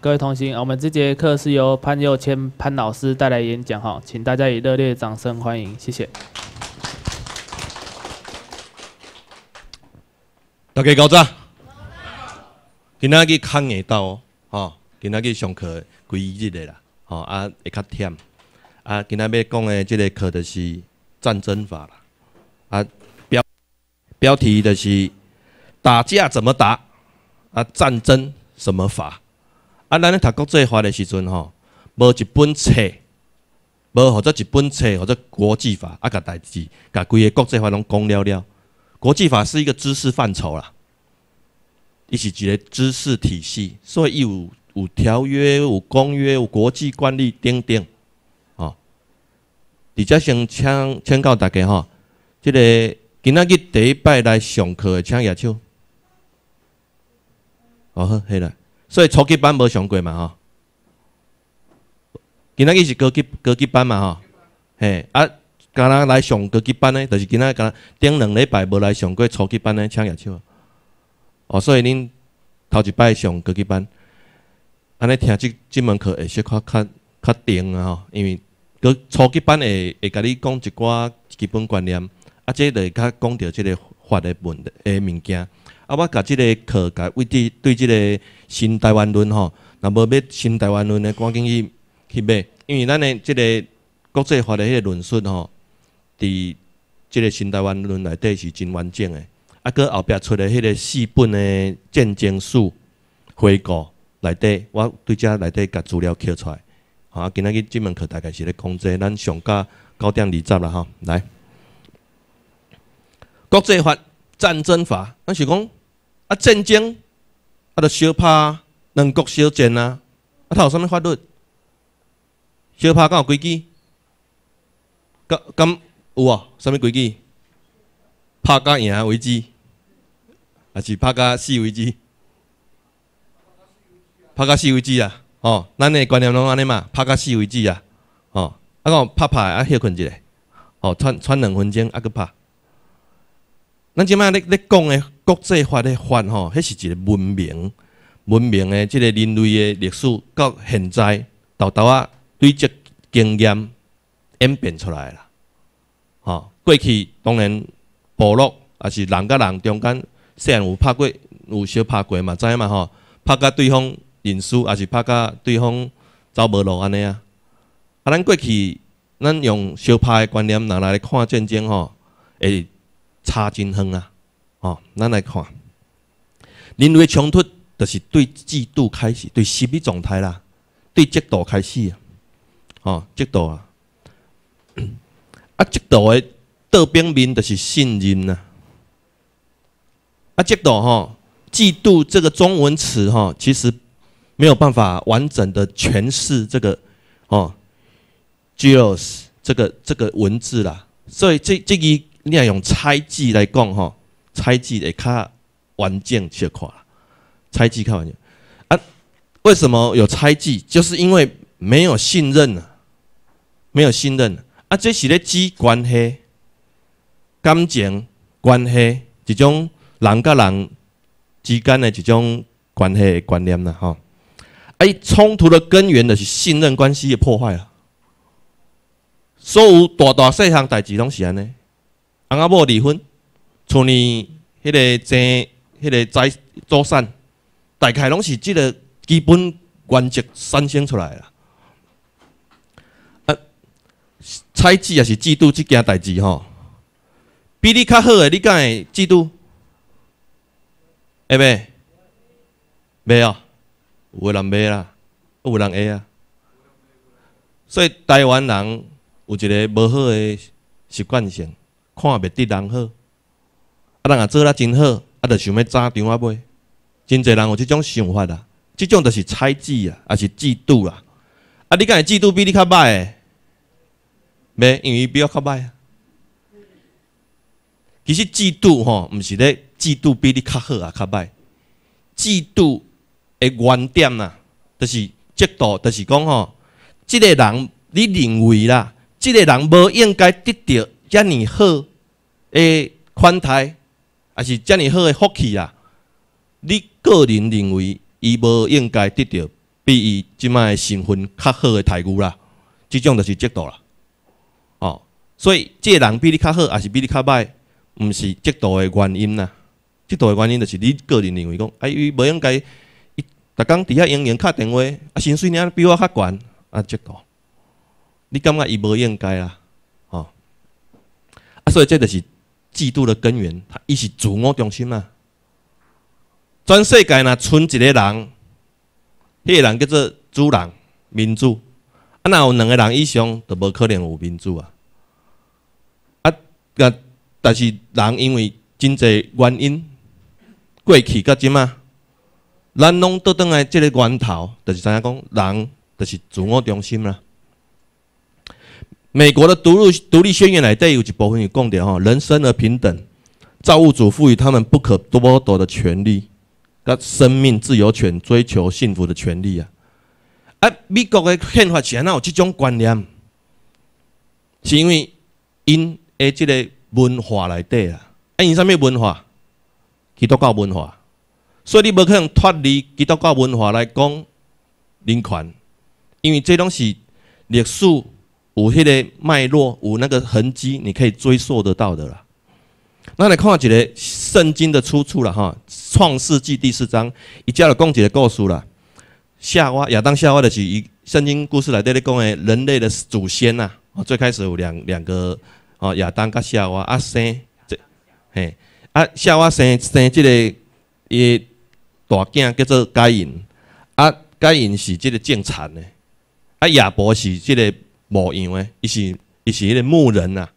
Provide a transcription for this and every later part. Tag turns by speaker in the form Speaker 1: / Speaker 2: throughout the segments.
Speaker 1: 各位同行，我们这节课是由潘佑谦潘老师带来演讲哈，请大家以热烈掌声欢迎，谢谢。
Speaker 2: 大家高早，今仔日抗硬到哦，今仔日上课几日的啦，吼啊会较忝，啊今仔要讲的这个课就是战争法啦，啊标标题就是打架怎么打，啊战争什么法，啊咱咧读国际法的时阵吼，无一本册，无或者一本册或者国际法啊，甲代志，甲规个国际法拢讲了了。国际法是一个知识范畴啦，伊是一个知识体系，所以伊有有条约、有公约、有国际惯例等等，哦。直接先请请教大家吼，即个今仔日第一摆来上课的请举手。哦好，系啦，所以初级班无上过嘛吼。今仔日是高级高级班嘛吼，嘿啊。敢若来上高级班的，就是今仔敢若顶两礼拜无来上过初级班的，请举手。哦，所以恁头一摆上高级班，安尼听即即门课会小可较较定啊吼，因为个初级班会会甲你讲一寡基本观念，啊，即个较讲着即个法的问诶物件。啊，我甲即个课甲位置对即个新台湾论吼，若无要新台湾论的，赶紧去去买，因为咱的即个国际法的迄个论述吼。伫即个新台湾论内底是真完整诶，啊，搁后壁出的迄个四本诶战争史回顾内底，我对遮内底甲资料摕出来，啊，今仔日即门课大概是咧讲这，咱上加九点二十啦吼，来，国际法、战争法，咱是讲啊战争啊，着小拍两国小战啊，啊，他有啥物法律？小拍敢有规矩？敢敢？有啊，啥物规矩？拍甲赢为止，还是拍甲死为止？拍甲死为止啊！哦，咱的观念拢安尼嘛，拍甲死为止啊！哦，啊讲拍拍啊休困一下，哦，喘喘两分钟啊搁拍。咱即摆咧咧讲诶国际法诶法吼，迄是一个文明文明诶即个人类诶历史到现在，豆豆啊累积经验演变出来啦。吼，过去当然部落也是人甲人中间，虽然有拍过，有小拍过嘛，知嘛吼，拍甲对方认输，也是拍甲对方走无路安尼啊。啊，咱过去咱用小拍诶观念，拿来看战争吼，会差真远啊。吼，咱来看，人类冲突就是对嫉妒开始，对心理状态啦，对嫉妒开始啊。吼，嫉妒啊。啊，这道的倒边面就是信任呐。啊，这道哈，嫉妒这个中文词哈，其实没有办法完整的诠释这个哦 j e a l o s 这个这个文字啦。所以这这个你若用猜忌来讲吼，猜忌会较完整些看啦。猜忌较完整啊？为什么有猜忌？就是因为没有信任啊，没有信任。啊，这是咧指关系、感情关系一种人甲人之间的一种关系的观念啦，吼。啊，伊冲突的根源就是信任关系的破坏啊。所有大大细项代志拢是安尼。翁仔某离婚，厝里迄个争、迄个财祖产，大概拢是即个基本原则产生出来啦。猜忌也是嫉妒这件代志吼，比你较好诶，你敢会嫉妒？会袂？袂啊，有诶人袂啦，有人会啊。所以台湾人有一个无好诶习惯性，看袂得人好，啊人也做得真好，啊着想要砸场啊买。真侪人有即种想法啦，即种就是猜忌啊，也是嫉妒啦。啊，你敢会嫉妒比你较歹诶？袂，因为比较较歹啊。其实嫉妒吼，毋是咧嫉妒比你较好啊，较歹。嫉妒的原点呐，就是嫉妒，就是讲吼，即个人你认为啦，即个人无应该得到遮尔好诶款待，还是遮尔好诶福气啊？你个人认为伊无应该得到比伊即摆身份较好诶待遇啦，即种就是嫉妒啦。哦，所以这个人比你较好，还是比你较歹，毋是嫉妒诶原因啦。嫉妒诶原因就是你个人认为讲，哎，伊无应该，伊逐工伫遐用用敲电话，啊，薪水领比我较悬，啊，嫉妒。你感觉伊无应该啦，啊，所以这就是嫉妒的根源，他伊是自我中心啊。全世界若剩一个人，迄个人叫做主人、民主。啊，若有两个人以上，就无可能有民主啊。啊，个但是人因为真济原因，过去甲即嘛，咱拢倒转来即个源头，就是知影讲人就是自我中心啦。美国的独立独立宣言内底有一部分有讲着吼，人生而平等，造物主赋予他们不可剥夺的权利。生命自由权、追求幸福的权利啊！啊，美国的宪法前哪有这种观念？是因为因诶即个文化内底啊，啊，因啥物文化？基督教文化，所以你无可能脱离基督教文化来讲人权，因为这东西历史有迄个脉络，有那个痕迹，你可以追溯得到的啦。那来看一个圣经的出处了哈，《创世纪》第四章，伊加了讲一个故事啦。夏娃、亚当、夏娃的是以圣经故事来对咧讲诶，人类的祖先呐。最开始有两两个哦，亚当甲夏娃啊生这嘿啊夏娃生生这个伊大囝叫做该隐，啊该隐是这个种田的，啊亚伯是这个牧羊的，伊是伊是迄个牧人呐。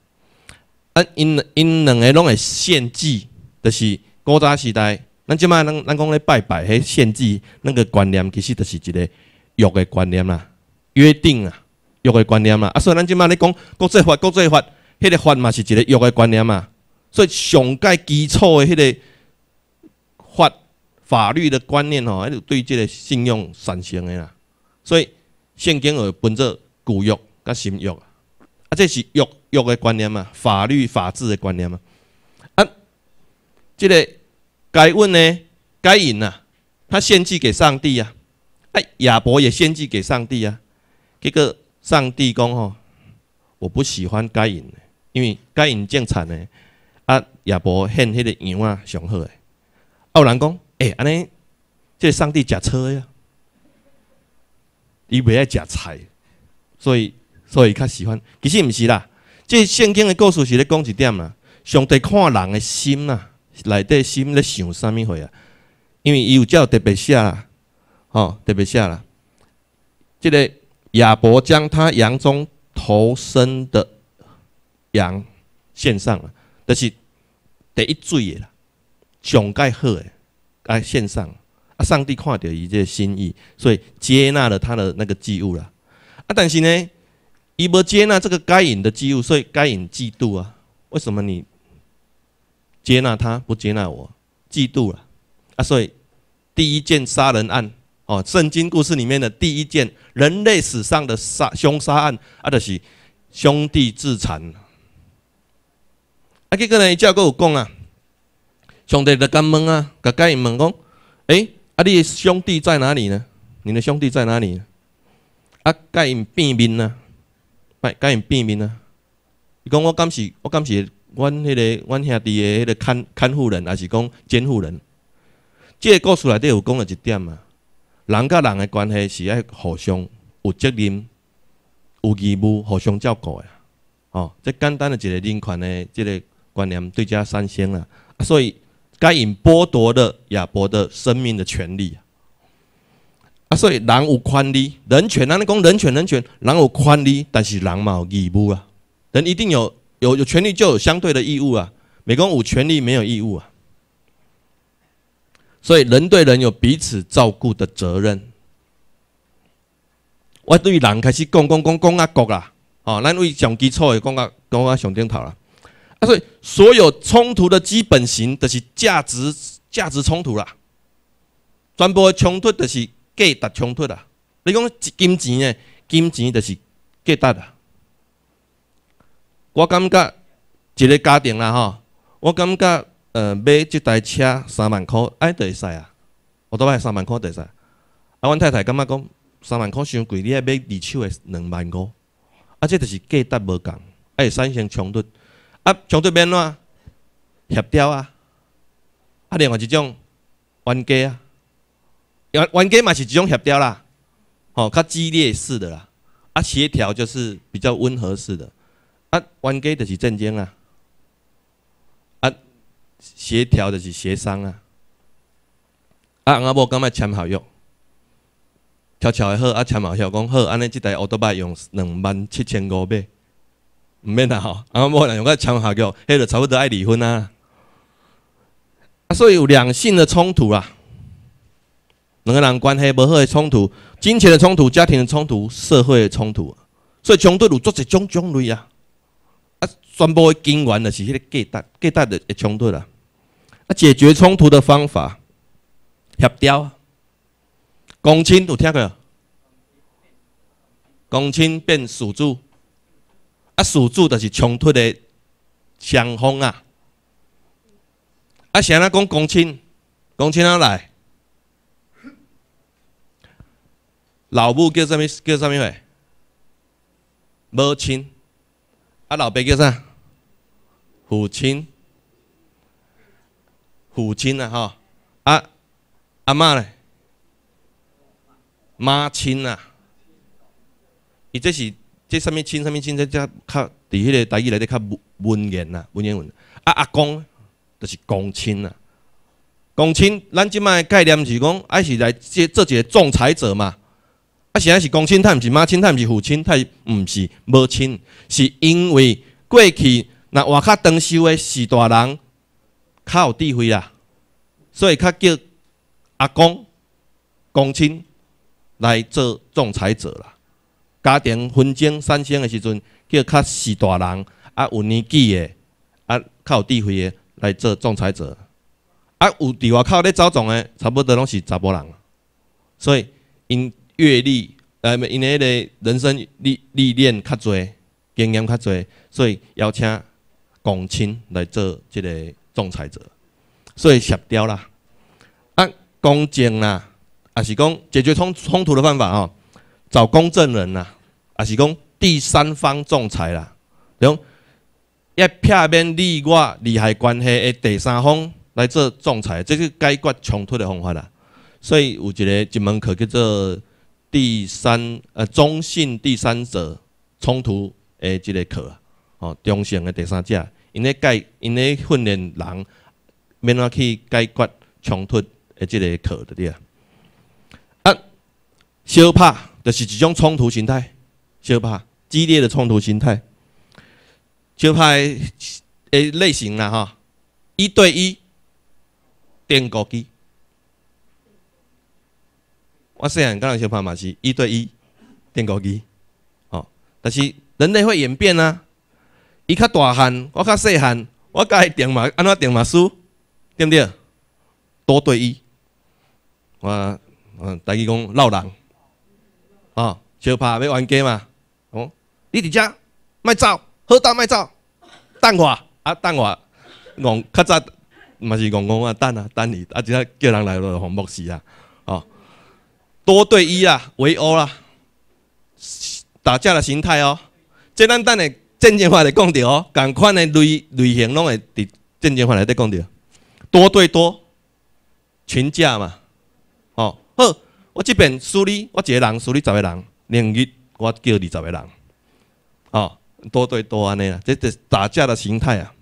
Speaker 2: 啊，因因两个拢会献祭，就是古早时代，咱即摆咱咱讲咧拜拜，迄献祭那个观念，其实就是一个约的观念啦，约定啊，约的观念啦。啊，所以咱即摆咧讲国际法，国际法，迄个法嘛是一个约的观念嘛。所以上界基础的迄个法法律的观念吼，迄个对即个信用产生诶啦。所以圣经有分做古约甲新约啊，啊，这是约。约的观念嘛，法律法治的观念嘛。啊，这个该问呢，该隐呐，他献祭给上帝呀。哎，亚伯也献祭给上帝呀。这个上帝讲吼，我不喜欢该隐，因为该隐种产呢。啊，亚伯献迄个羊啊上好诶。啊有人讲，哎，安尼，这上帝食车呀，伊袂爱食菜，所以所以较喜欢。其实毋是啦。这圣经的故事是咧讲一点啦，上帝看人的心呐，内底心咧想啥物货啊？因为伊有叫特别写啦，吼，特别写啦。这个亚伯将他羊中头生的羊献上了，就是第一罪的啦，上盖好的，该献上。啊，上帝看到伊这心意，所以接纳了他的那个祭物啦。啊，但是呢？伊无接纳这个该隐的祭物，所以该隐嫉妒啊！为什么你接纳他，不接纳我？嫉妒了啊！所以第一件杀人案哦，圣经故事里面的第一件人类史上的杀凶杀案啊，就是兄弟自残。啊，结果呢，伊叫个有讲啊，兄弟就敢问啊，甲该隐问讲：诶，啊，你的兄弟在哪里呢？你的兄弟在哪里呢？啊，该隐变面呢？拜，甲因变面啊！伊讲我敢是，我敢是，阮迄个，阮兄弟的迄个看看护人，还是讲监护人？这个故事内底有讲了一点啊，人甲人的关系是爱互相有责任、有义务互相照顾的。哦，这简单的一个人权的这个观念对遮产生啊，所以该因剥夺了亚伯的生命的权利。啊所以人有权利，人权，咱讲人权，人权，人有权利，但是人嘛有义务啊。人一定有有有权利，就有相对的义务啊。美讲有权利，没有义务啊。所以人对人有彼此照顾的责任。我对人开始讲讲讲讲啊国啦，哦，咱为上基础的讲啊讲啊上顶头啦。啊，所以所有冲突的基本型，就是价值价值冲突啦。全部的冲突就是。价值冲突啊！你讲金钱呢？金钱就是价值啊！我感觉一个家庭啦吼，我感觉呃买即台车三万箍，哎，就会使啊！我都买三万箍就会使。啊，阮太太感觉讲三万箍伤贵，你爱买二手的两万五，啊，这就是价值无共，会产生冲突。啊，冲突变怎？协调啊，啊，另外一种冤家啊，冤冤家嘛是一种协调啦，吼，较激烈式的啦，啊，协调就是比较温和式的，啊，冤家就是正经啊，啊，协调就是协商啊，啊，阿某感觉签合约，悄悄的好，啊，签合约讲好，安尼即台奥多巴用两万七千五买。毋免啦吼，啊某人用个签合约，迄就差不多爱离婚啊。啊，所以有两性的冲突啦，两个人关系无好的冲突，金钱的冲突，家庭的冲突，社会的冲突，所以冲突有做一种种类啊。啊，全部的根源就是迄个价值，价值的冲突啦。啊，解决冲突的方法，协调，公亲有听过？公亲变属主。啊，属主就是冲突的双方啊！啊，谁来讲公亲？公亲哪来？老母叫什么？叫什么话？母亲。啊，老爸叫啥？父亲。父亲啊，吼！啊，阿嬷咧？妈亲啊！伊这是。这什物亲什物亲，这较较伫迄个台语内底较文文言呐，文言文。啊阿公就是公亲呐，公亲，咱即摆概念是讲，爱是来接做一个仲裁者嘛。啊，现在是公亲，他毋是妈亲，他毋是父亲，他毋是母亲，是因为过去那外较长寿的士大人较有智慧啦，所以较叫阿公公亲来做仲裁者啦。家庭纷争产生的时阵，叫较士大人啊，有年纪的啊，较有智慧的来做仲裁者。啊，有伫外口咧走动的，差不多拢是查甫人。所以因阅历，来，因迄个人生历历练较侪，经验较侪，所以邀请公亲来做即个仲裁者。所以协调啦，啊，公正啦，也是讲解决冲冲突的方法吼。找公证人啦，也是讲第三方仲裁啦，用一片面利我利害关系的第三方来做仲裁，这是解决冲突的方法啦。所以有一个一门课叫做第三呃中性第三者冲突的这个课啊，哦中性的第三者，因咧解因咧训练人免怎去解决冲突的这个课的对啊。啊，小拍。就是一种冲突形态，小拍激烈的冲突形态，小拍诶类型啦哈，一对一电锅机，我细汉刚才小拍嘛是一对一电锅机，哦，但是人类会演变啊，伊较大汉，我较细汉，我甲伊电嘛安怎电嘛输，对不对？多对一，我嗯，大家讲闹人。哦，小拍要玩家嘛？哦，你伫遮卖走，好大卖走，等我啊，等我，戆较早嘛是戆戆啊，等啊，等你，啊，只下叫人来了，红木死啊！多对一啊，围殴啦，打架的形态哦，这咱等下正经话来讲着哦，共款的类类型拢会伫正经话内底讲着，多对多，群架嘛，哦，好。我即边输你，我一个人输你十个人，另一我叫二十个人，哦，多对多安尼啦，这是打架的形态啊。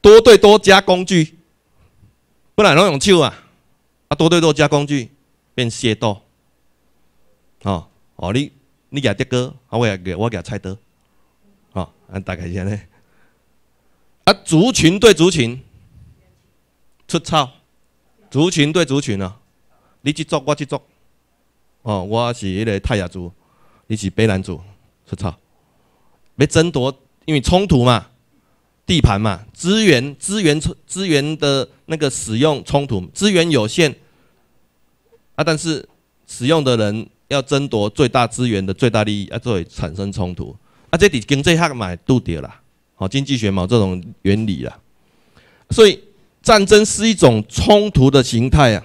Speaker 2: 多对多加工具，本来拢用手啊，啊多对多加工具。变械斗，哦哦你你举德哥，啊我举我举菜刀，哦，啊大概是安尼。啊族群对族群出草，族群对族群啊。你去做，我去做。哦，我是迄个泰雅族，你是卑南族，出草。要争夺，因为冲突嘛，地盘嘛，资源资源资源的那个使用冲突，资源有限啊，但是使用的人要争夺最大资源的最大利益，啊，就会产生冲突。啊，这伫经济学嘛都对啦，好，经济学嘛这种原理啦。所以战争是一种冲突的形态啊。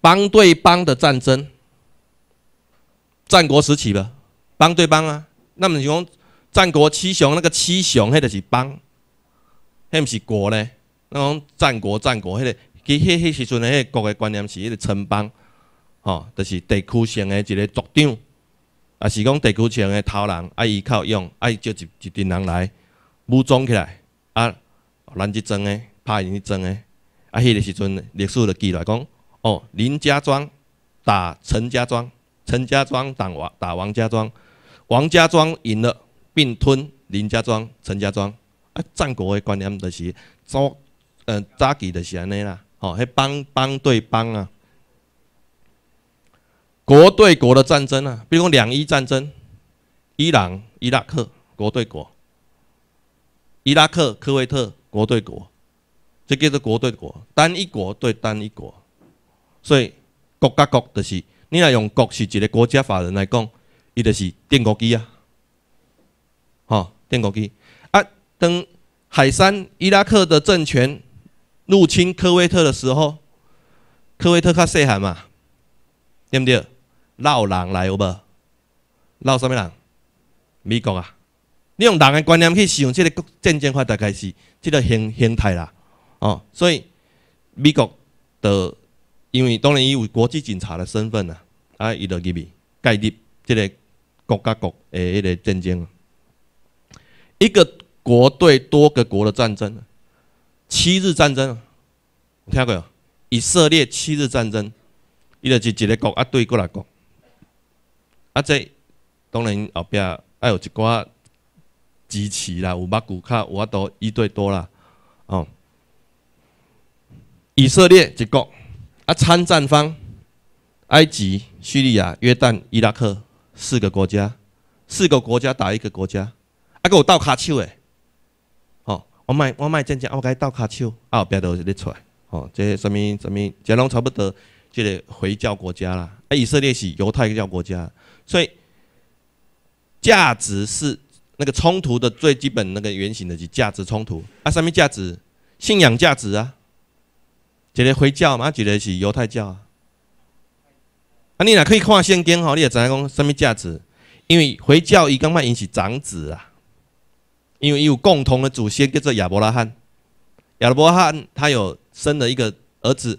Speaker 2: 帮对帮的战争，战国时期吧，邦对邦啊，那么你讲战国七雄那个七雄，迄个是邦，迄毋是国咧。那种战国战国，迄个其迄迄时阵的迄个国个观念是迄个城邦，吼，就是地区性的一个族长，啊是讲地区性的头人，啊依靠用，啊伊招一一群人来武装起来，啊咱去争的，派人去争的，啊迄个时阵历史就记来讲，哦林家庄打陈家庄。陈家庄打王打王家庄，王家庄赢了，并吞林家庄、陈家庄。啊，战国的观念就是早，嗯，早期就是安尼啦。哦，迄邦邦对邦啊，国对国的战争啊，比如讲两伊战争，伊朗、伊拉克国对国，伊拉克、科威特国对国，这叫做国对国，单一国对单一国，所以国家国就是。你若用国是一个国家法人来讲，伊就是电国机啊，吼，电国机啊。当海山伊拉克的政权入侵科威特的时候，科威特较细汉嘛，对不对？闹人来有无？闹什么人？美国啊！你用人的观念去想，这个战争法大概是这个形形态啦，哦，所以美国的，因为当然伊有国际警察的身份啊。啊，伊就入去介入即个国家国诶迄个战争，一个国对多个国的战争，七日战争，有听过？以色列七日战争，伊就是一个国啊对过来国，啊这当然后壁还有一寡支持啦，有目古卡有法度一对多啦，哦，以色列一国啊参战方。埃及、叙利亚、约旦、伊拉克四个国家，四个国家打一个国家，啊，给我倒卡手诶！我卖我卖真正，我该倒卡手，啊，后壁都咧出来，哦，这什么什么，这拢差不多，这个回教国家啦，啊，以色列是犹太教国家，所以价值是那个冲突的最基本那个原型的是价值冲突，啊，什么价值？信仰价值啊，一个回教嘛，一个是犹太教。啊，啊你若可以看圣经吼，你也知影讲什么价值？因为回教伊感觉因是长子啊，因为伊有共同的祖先叫做亚伯拉罕。亚伯拉罕他有生了一个儿子，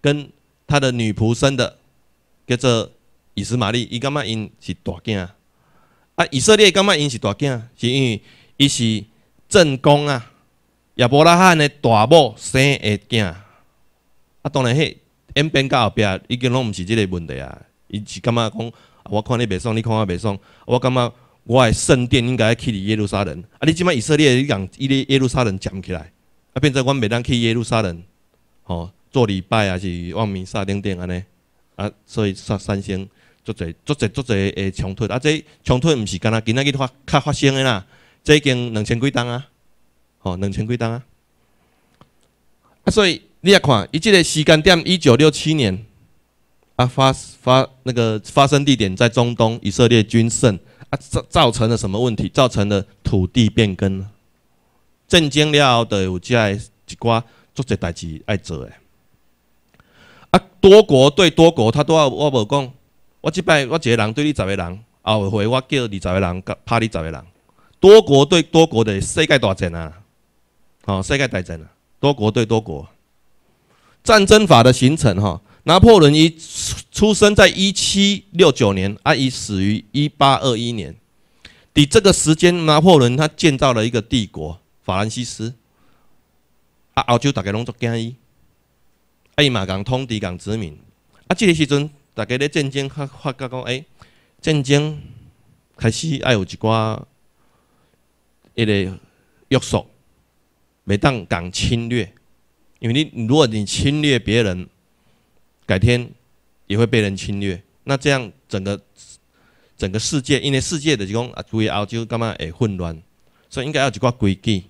Speaker 2: 跟他的女仆生的叫做以斯玛利，伊感觉因是大囝。啊，以色列感觉因是大囝，是因为伊是正宫啊，亚伯拉罕的大某生的囝。啊，当然迄。演变到后壁，已经拢毋是即个问题啊！伊是感觉讲，我看你袂爽，你看我袂爽，我感觉我的圣殿应该去耶路撒冷。啊，你即摆以色列你讲伊咧耶路撒冷讲起来，啊，变成阮袂当去耶路撒冷，吼，做礼拜啊是望弥撒等等安尼，啊，所以三三星足侪足侪足侪诶冲突，啊，这冲突毋是干若今仔日发较发生诶啦，这已经两千几档啊，吼，两千几档啊，啊，所以。你也看，伊即个时间点，一九六七年，啊发发那个发生地点在中东，以色列军胜，啊造造成了什么问题？造成了土地变更，震惊了后，就有即个一寡做这代志爱做诶。啊，多国对多国，他都要我无讲，我即摆我一个人对你十个人，后回我叫二十个人，拍你十个人。多国对多国的世界大战啊，哦，世界大战啊，多国对多国。战争法的形成，哈，拿破仑一出生在一七六九年，啊，已死于一八二一年。抵这个时间，拿破仑他建造了一个帝国，法兰西斯。啊，澳洲大家拢做惊伊，啊，伊嘛讲通敌港殖民。啊，这个时阵，大家咧战争发发觉讲，哎，战争开始爱有一寡一个约束，袂当讲侵略。因为你如果你侵略别人，改天也会被人侵略。那这样整个整个世界，因为世界的这种啊，主要澳洲干嘛会混乱，所以应该要一个规矩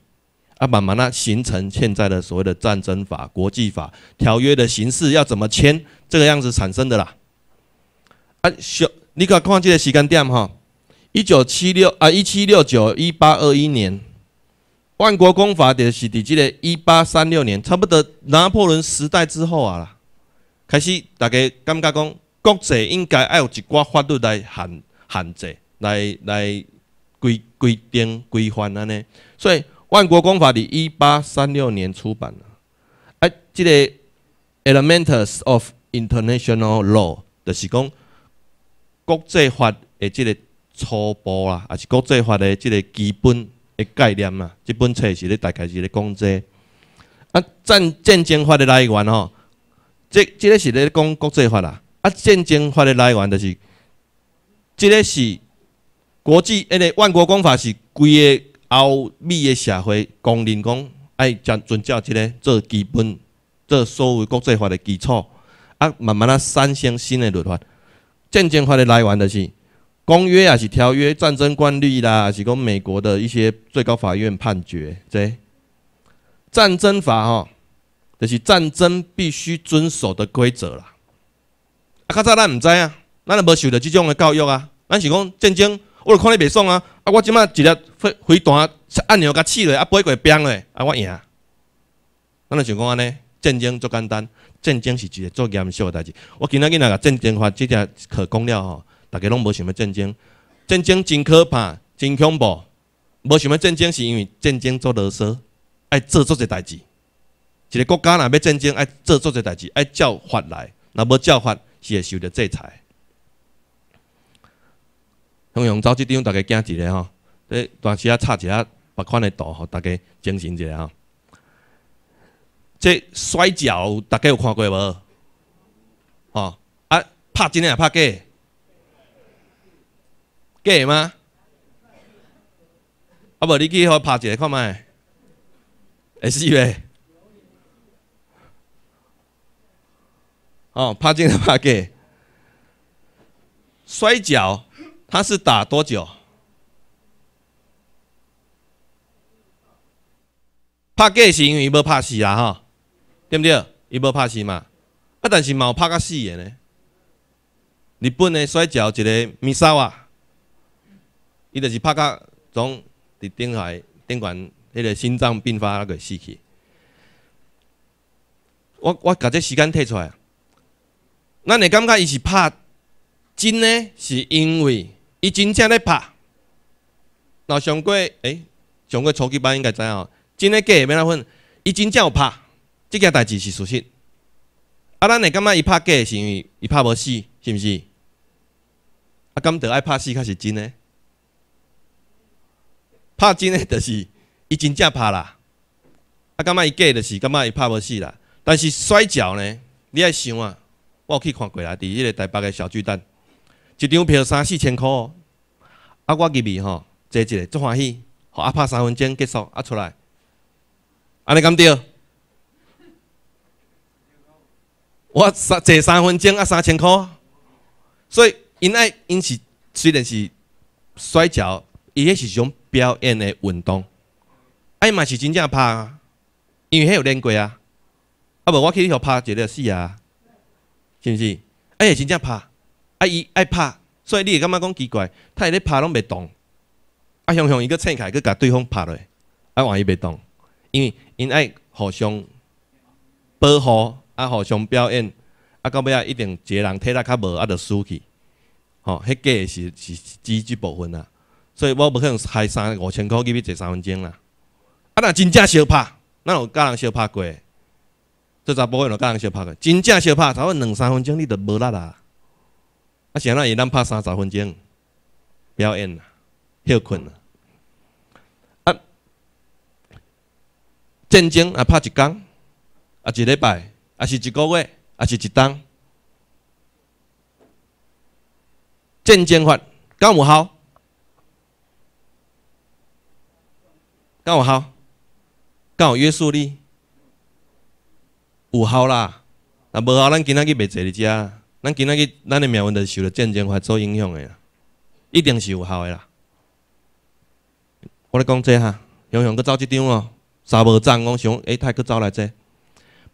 Speaker 2: 啊，慢慢的形成现在的所谓的战争法、国际法、条约的形式要怎么签，这个样子产生的啦。啊，小，你看看这个时间点哈，一九七六啊，一七六九一八二一年。万国公法的是伫即个一八三六年，差不多拿破仑时代之后啊，开始大家感觉讲国际应该要有一寡法律来限限制，来来规规定规范安尼。所以《万国公法》伫一八三六年出版了。啊，即个 Elements of International Law 就是讲国际法的即个初步啦，也是国际法的即个基本的概念嘛。即本册是咧大概是咧讲这啊战战争法的来源吼，即即个是咧讲国际法啦。啊，战争法的来源就是即个是国际迄个万国公法是规个欧美的社会公认讲爱将遵照即个做基本做所有国际法的基础。啊，慢慢啊产生新的律法。战争法的来源就是公约啊，是条约、战争惯例啦，是讲美国的一些最高法院判决。这战争法吼，就是战争必须遵守的规则啦。啊，较早咱毋知啊，咱也无受着即种的教育啊。咱是讲战争，我著看你袂爽啊。啊，我即摆一粒飞飞弹按钮甲试落，啊，飞过兵咧，啊，我赢。咱著想讲安尼，战争足简单。战争是一个足严肃的代志。我今仔日若甲战争法即条课讲了吼，大家拢无想要战争。战争真可怕，真恐怖。无想要战争是因为战争做啰嗦，爱做做这代志。一个国家若要战争，爱做做这代志，爱照法来。若无照法，是会受到制裁。向用走即张，大家惊一下吼。诶，当时啊插一下别款的图，互大家精神一下吼。这摔跤，大家有看过无？哦，啊，拍真诶拍假？假吗？啊无，你去互拍一个看觅，会死未？哦，拍真诶拍假？摔跤，他是打多久？拍假是因为无拍死啊，吼。对毋对？伊无拍死嘛？啊，但是嘛有拍甲死诶呢。日本诶摔跤一个米萨瓦，伊就是拍甲总伫顶海顶管迄个心脏病发那个死去。我我甲这时间摕出来，咱会感觉伊是拍真诶，是因为伊真正咧拍。那上过诶，上过初级班应该知影，真诶假诶免哪分，伊真正有拍。即件代志是事实，啊，咱会感觉伊拍假是因为伊拍无死，是毋是？啊，敢得爱拍死，较是真诶。拍真诶，就是伊真正拍啦。啊，感觉伊假，就是感觉伊拍无死啦。但是摔跤呢，你爱想啊，我有去看过啦，伫迄个台北诶小巨蛋，一张票三四千箍，啊，我入去吼，坐一个足欢喜，吼啊拍三分钟结束，啊出来，安尼敢对？我三坐三分钟啊，三千箍，所以因爱因是虽然是摔跤，伊迄是一种表演的运动，哎嘛是真正拍啊，因为迄有练过啊，啊无我去迄互拍一个死啊，是毋是？哎真正拍，啊伊爱拍，所以你会感觉讲奇怪，他会咧拍拢袂动，啊向向伊个撑开，去甲对方拍落，啊换伊袂动，因为因爱互相保护。啊，互相表演，啊，到尾啊，一定一个人体力较无，啊，就输去。吼，迄假是是只即部分啦。所以我无可能开三五千箍入去坐三分钟啦。啊，若真正相拍，咱有甲人相拍过？这查甫有甲人相拍过？真正相拍，差不多两三分钟你就无力啦。啊，谁人会咱拍三十分钟表演啦，休困啦。啊，战争啊，拍一工，啊，一礼拜。啊是一个月，啊是一冬。战争法敢有效？敢有效？敢有约束力？有效啦！若无效，咱今仔日袂坐伫遮。咱今仔日咱的命运就受着战争法所影响的啦，一定是有效的啦。我咧讲这哈，雄雄去走即张哦，三无赞，我想哎，太去走来这。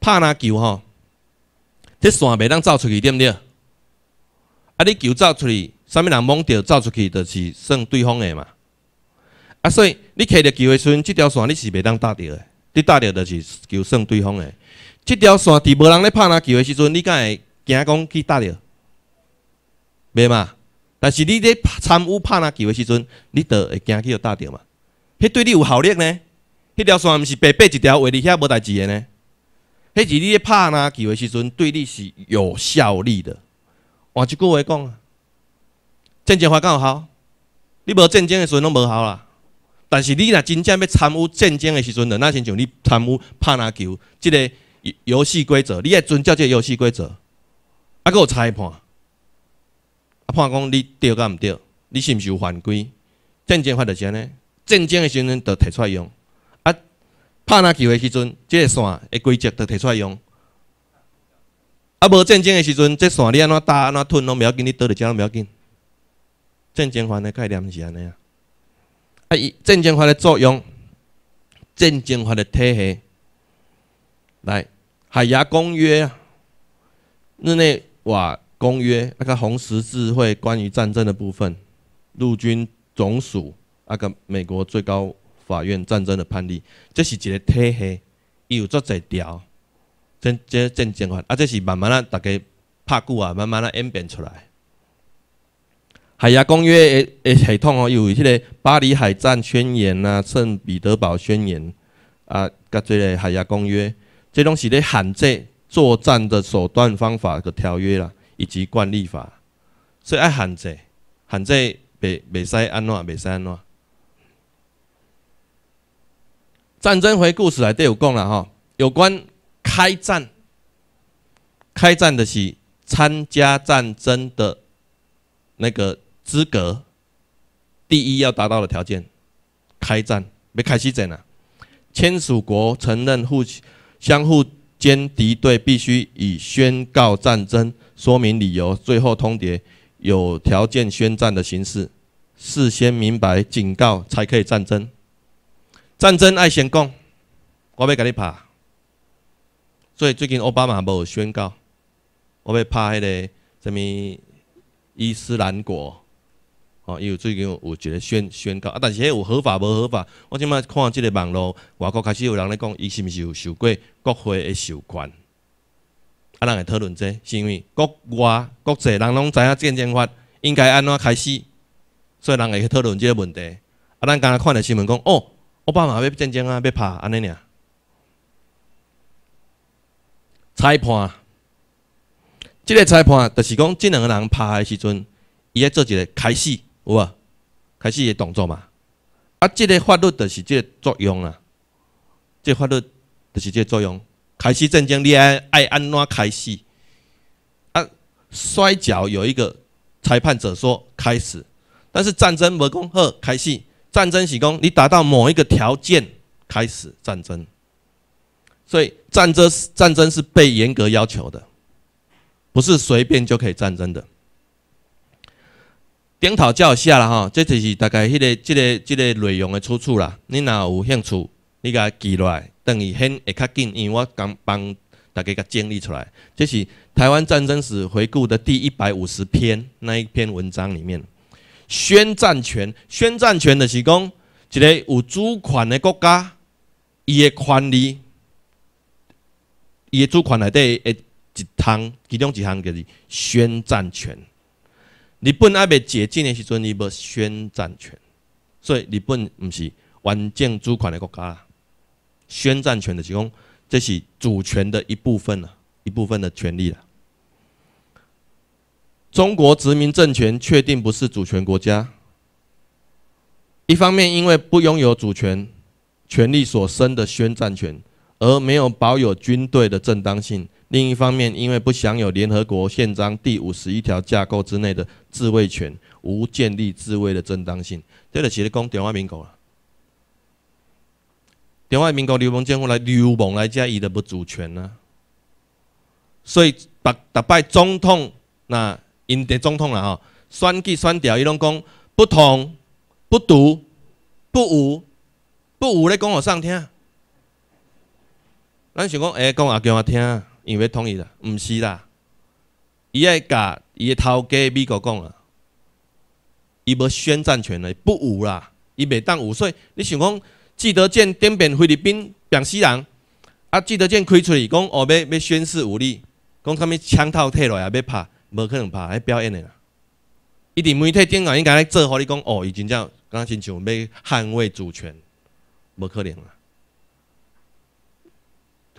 Speaker 2: 拍篮球吼，这线袂当走出去，对毋对？啊，你球走出去，啥物人摸着走出去，就是算对方的嘛。啊，所以你摕着球的时阵，即条线你是袂当搭着的，你搭着就是球算对方的。即条线伫无人咧拍篮球的时阵，你敢会惊讲去搭着？袂嘛？但是你咧参与拍篮球的时阵，你得会惊去互打着嘛？迄对你有效力呢？迄条线毋是白白一条画伫遐无代志的呢？迄是你咧拍篮球的时阵，对你是有效力的。换一句话讲啊，战争法敢有效？你无战争的时阵拢无效啦。但是你若真正要参与战争的时阵，那亲像你参与拍篮球，即个游戏规则，你爱遵照即个游戏规则，啊，搁有裁判，啊，判讲你对甲毋对，你是毋是有犯规？战争法就是安尼，战争的时阵就摕出来用，啊，拍篮球的时阵，即个线的规则就摕出来用，啊，无战争的时阵，即线你安怎打安怎吞拢袂要紧，你倒伫遮拢袂要紧。战争法的概念是安尼啊。啊！以战争法的作用，战争法的体系，来海牙公约，日内瓦公约那个红十字会关于战争的部分，陆军总署那个美国最高法院战争的判例，这是一个体系，伊有足侪条，这这战争法。啊，这是慢慢啊，大家拍久啊，慢慢啊演变出来。海牙公约诶诶系统哦，有迄个巴黎海战宣言啊、圣彼得堡宣言啊，甲即个海牙公约，这拢是咧限制作战的手段方法的条约啦，以及惯例法，所以爱限制，限制袂袂使安怎，袂使安怎。战争回顾史内底有讲啦吼，有关开战，开战的是参加战争的那个。资格第一要达到的条件，开战没开始战啊！签署国承认互相互间敌对，必须以宣告战争说明理由，最后通牒有条件宣战的形式，事先明白警告才可以战争。战争爱先讲，我要甲你拍，所以最近奥巴马无宣告，我要拍迄个什么伊斯兰国。哦，伊有最近有一个宣宣告啊，但是迄有合法无合法？我即摆看即个网络，外国开始有人咧讲，伊是毋是有受过国会的授权？啊，人会讨论这，是因为国外国际人拢知影战争法应该安怎开始，所以人会去讨论即个问题。啊，咱刚才看了新闻讲，哦，奥巴马要战争啊，要拍安尼尔。裁判，即个裁判就是讲，即两个人拍的时阵，伊要做一个开始。有啊，开始的动作嘛，啊，这个法律就是这个作用啊，即法律就是这个作用。开始战争，你爱爱安怎开始？啊，摔跤有一个裁判者说开始，但是战争无讲好开始，战争是讲你达到某一个条件开始战争，所以战争战争是被严格要求的，不是随便就可以战争的。顶头才有写啦吼，这就是大概迄个、即个、即个内容的出处啦。你若有兴趣，你甲记落来，等于现会较紧，因为我刚帮大家甲整理出来。这是台湾战争史回顾的第一百五十篇那一篇文章里面，宣战权，宣战权就是讲一个有主权的国家，伊的权利，伊的主权内底的一项，其中一项就是宣战权。日本还未解禁的时阵，伊无宣战权，所以日本毋是完整主权的国家。宣战权的提供，这是主权的一部分了，一部分的权利了。中国殖民政权确定不是主权国家，一方面因为不拥有主权权利所生的宣战权，而没有保有军队的正当性。另一方面，因为不享有联合国宪章第五十一条架构之内的自卫权，无建立自卫的正当性。这个其实讲中华民国了，中华民国流氓政府来流氓来加伊的不主权呢。所以，逐逐摆总统那因的总统啦吼，选举选调伊拢讲不同、不独、不武、不武咧讲互上听。咱想讲，哎，讲阿叫我听。因为同意啦，毋是啦，伊爱甲伊个头家美国讲啊，伊无宣战权嘞，不武啦，伊袂当武，所以你想讲，记得剑点遍菲律宾变死人，啊，记得剑开出去讲哦，要要宣誓武力，讲啥物枪套摕落来要拍，无可能拍，还表演的啦，伊伫媒体顶啊，应该来做，互你讲哦，伊真正敢亲像要捍卫主权，无可能啦。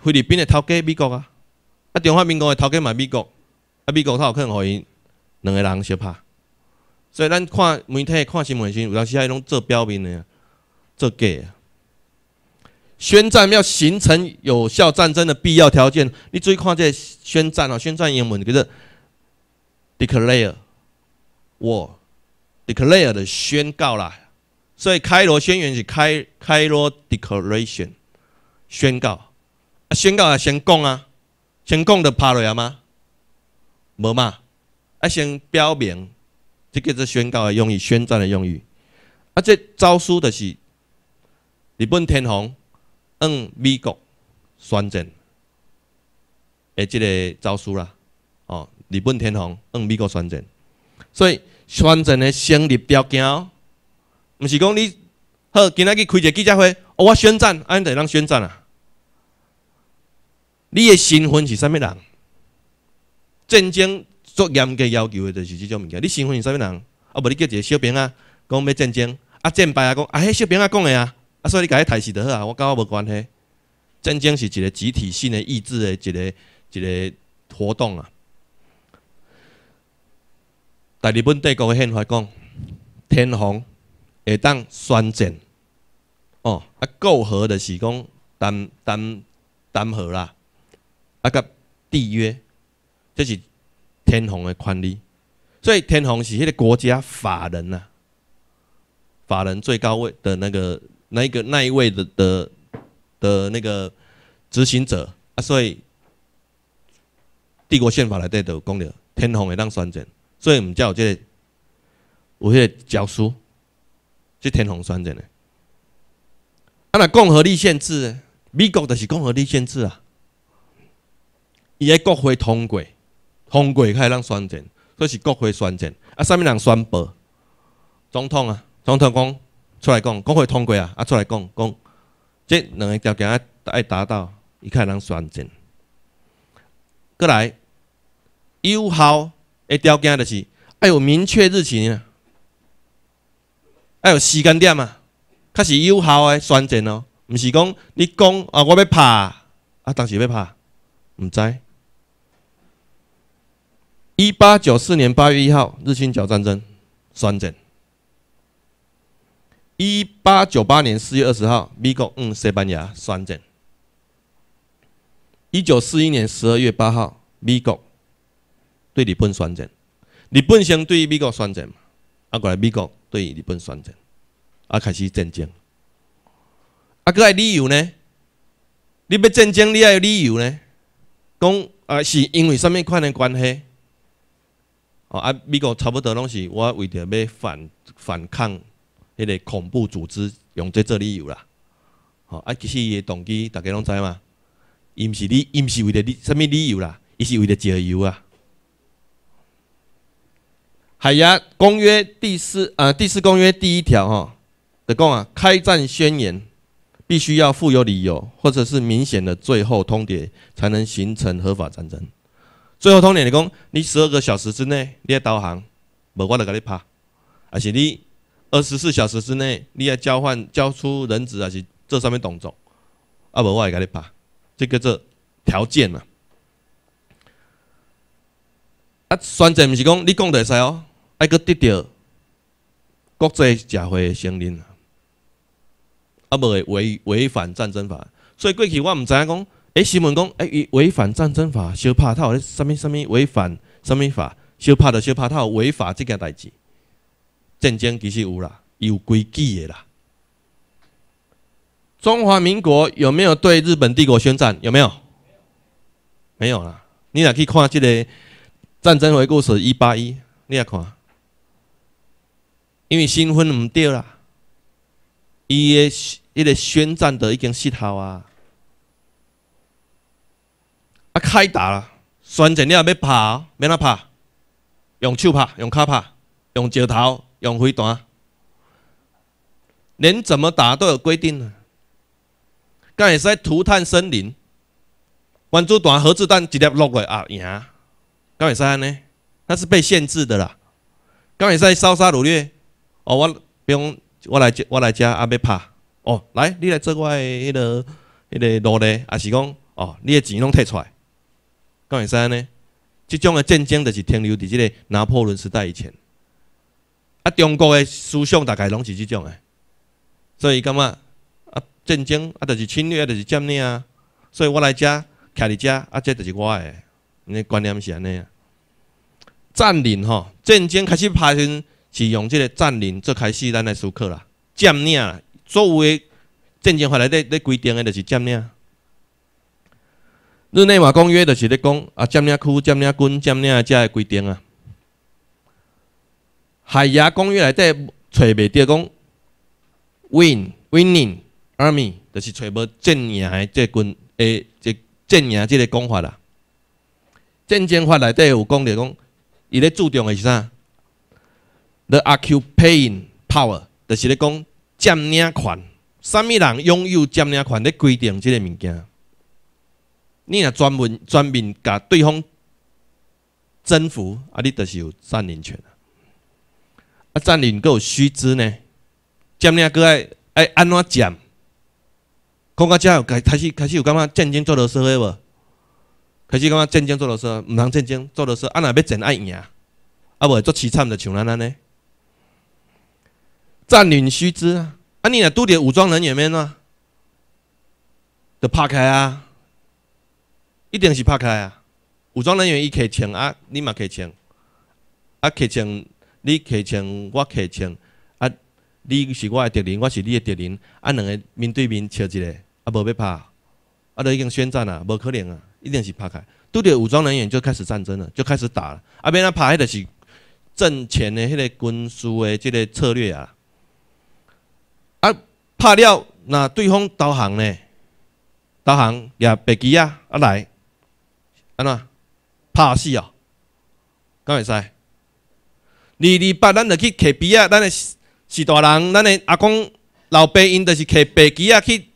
Speaker 2: 菲律宾的头家美国啊，啊中华民国的头家嘛美国，啊美国他有可能互伊两个人相拍，所以咱看媒体看新闻时，有当时还拢做表面的，做假啊。宣战要形成有效战争的必要条件，你注意看这宣战哦，宣战英文叫做 declare war declare 的宣告啦，所以开罗宣言是开开罗 declaration 宣告。啊，宣告啊，先讲啊，先讲就拍落啊吗？无嘛，啊，先表明，这叫做宣告的用语，宣战的用语。啊，这招书的是日本天皇向美国宣战的这个招书啦。哦，日本天皇向美国宣战，所以宣战的成立条件，毋是讲你好，今仔日开一个记者会，哦，我宣战，安得让宣战啊？你的身份是啥物人？战争做严格要求的，就是即种物件。你身份是啥物人？啊，无你叫一个小兵啊，讲要战争，啊战败啊，讲啊，迄小兵啊讲的啊，啊，所以你甲伊抬死就好啊，我甲我无关系。战争是一个集体性的意志的一个一个活动啊。大日本帝国的宪法讲，天皇会当宣战，哦，啊，媾和的是讲谈谈谈和啦。啊，甲缔约，这是天皇的权利，所以天皇是迄个国家法人呐，法人最高位的那个那一个那一位的的的那个执行者啊，所以帝国宪法内底就讲了，天皇会当宣战，所以毋才有这个有迄个诏书，即天皇宣战的。啊，那共和立宪制，美国就是共和立宪制啊。伊喺国会通过，通过开让宣战，所以是国会宣战。啊，啥物人宣布？总统啊，总统讲出来讲，国会通过啊，啊出来讲讲，这两个条件爱爱达到，伊开让宣战。过来有效的条件就是要有明确日期啊，要有时间点啊，较是有效的宣战哦，毋是讲你讲啊，我要拍啊，当时要拍，毋知。一八九四年八月一号，日清角战争宣战。一八九八年四月二十号，美国嗯西班牙宣战。一九四一年十二月八号，美国对日本宣战。日本先对美国宣战嘛，啊过来美国对日本宣战，啊开始战争。啊，个理由呢？你要战争，你要有理由呢？讲啊，是因为什么款的关系？哦啊，美国差不多拢是我为着要反反抗迄个恐怖组织，用这做理由啦。哦啊，其实伊的动机大家拢知嘛，伊毋是你，伊毋是为着你什物理由啦，伊是为着石油啊。海牙公约第四啊第四公约第一条吼，的讲啊，开战宣言必须要附有理由，或者是明显的最后通牒，才能形成合法战争。最后通牒，你讲你十二个小时之内你要导航，无我就甲你拍；而是你二十四小时之内你要交换交出人质，还是这上面动作，啊无我会甲你拍。这个这条件啊，啊，宣战毋是讲你讲就会使哦，爱搁得到国际社会的承认啊，啊无会违违反战争法。所以过去我毋知影讲。诶，新闻讲，诶，伊违反战争法，小拍他有咧，什物什物违反什物法，小拍的小拍他有违法这件代志。战争其实有啦，有规矩的啦。中华民国有没有对日本帝国宣战？有没有？没有啦。你若去看这个战争回顾史一八一，你也看，因为身份毋对啦，伊个迄个宣战的已经失效啊。啊，开打了！宣战你也要拍，免哪拍？用手拍，用脚拍，用石头，用飞弹，连怎么打都有规定呢。敢会使涂炭森林？原子弹、核子弹一粒落来啊，赢？敢会使安尼？那是被限制的啦。敢会使烧杀掳掠？哦，我比如我来我来遮啊，要拍。哦，来，你来做我的迄个迄个奴隶，也是讲哦，你的钱拢摕出来，敢会使安尼？即种的战争就是停留伫即个拿破仑时代以前。啊，中国的思想大概拢是即种的，所以感觉啊，战争啊，就是侵略，啊，就是占领啊。所以我来遮，徛伫遮，啊，这就是我的，你观念是安尼啊。占领吼，战争开始拍生是用即个占领做开始，咱来思考啦。占领啦，所有的战争法内底咧规定的，就是占领。日内瓦公约就是咧讲啊，占领区、占领军、占领遮的规定啊。海牙公约内底找袂着讲 win winning army，就是找无战赢的这军诶，这战赢即个讲法啦。战争法内底有讲着讲，伊咧注重的是啥？The occupying power，就是咧讲占领权，啥物人拥有占领权咧规定即个物件。你若专门专门甲对方征服，啊，你就是有占领权啊。啊，占领阁有须知呢，占领阁爱爱安怎占？讲到遮有开开始开始有感觉战争做落说诶无？开始感觉战争做落说，毋通战争做落说，啊若要真爱赢，啊无做凄惨的像咱安尼。占领须知啊，啊你若拄着武装人员免怎？就拍开啊！一定是拍开啊！武装人员伊摕枪啊，你嘛摕枪，啊摕枪，你摕枪，我摕枪，啊，你是我的敌人，我是你的敌人，啊两个面对面笑一个，啊无要拍，啊都已经宣战啊，无可能啊，一定是拍开。拄着武装人员就开始战争了，就开始打了。啊，免啊拍，迄个是挣钱的迄个军事的即个策略啊。啊，拍了，那对方投降呢？投降也白机啊，啊来。安怎拍死哦？敢会使？二二八，咱着去摕笔啊！咱的是大人，咱的阿公老爸因着是摕白机啊去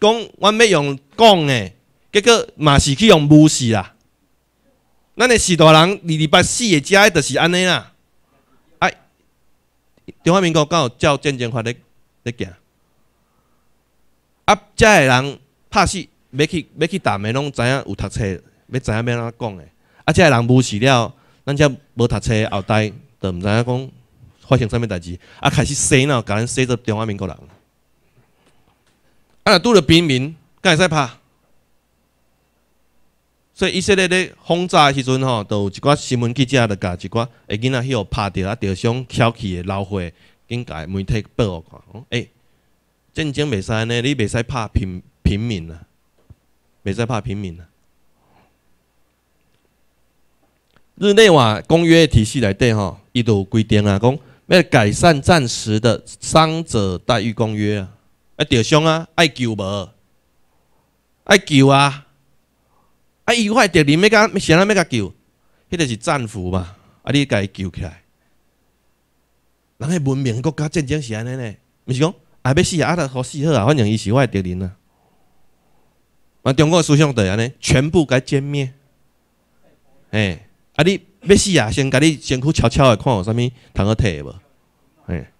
Speaker 2: 讲，阮要用讲的，结果嘛是去用武士啦。咱的是大人，二二八死的遮着是安尼啦。哎，中华民国敢有照战争法咧咧行？啊，遮的人拍死要去要去打的，拢知影有读册。要知影要安怎讲诶？啊，遮个人无死了，咱遮无读册后代，都毋知影讲发生啥物代志，啊，开始洗脑，甲咱洗做中华民国人。啊，若拄着平民，敢会使拍？所以以色列咧轰炸诶时阵吼，都有一寡新闻记者著甲一寡会囡仔迄号拍着啊，着伤翘起诶老血，紧甲媒体报看，讲诶，战争袂使安尼，你袂使拍平平民啊，袂使拍平民啊。日内瓦公约体系内底吼，伊都有规定啊，讲要改善战时的伤者待遇公约啊，啊，着伤啊，爱救无？爱救啊！啊，伊块敌人要甲，谁人要甲救？迄个是战俘嘛，啊，你甲伊救起来。人迄文明国家战争是安尼呢？毋是讲啊要死啊，啊，好死好啊，反正伊是我敌人啊。啊，中国思想就安尼，全部该歼灭。哎。啊！你要死啊！先甲你先去悄悄的看有啥物通好摕无？哎，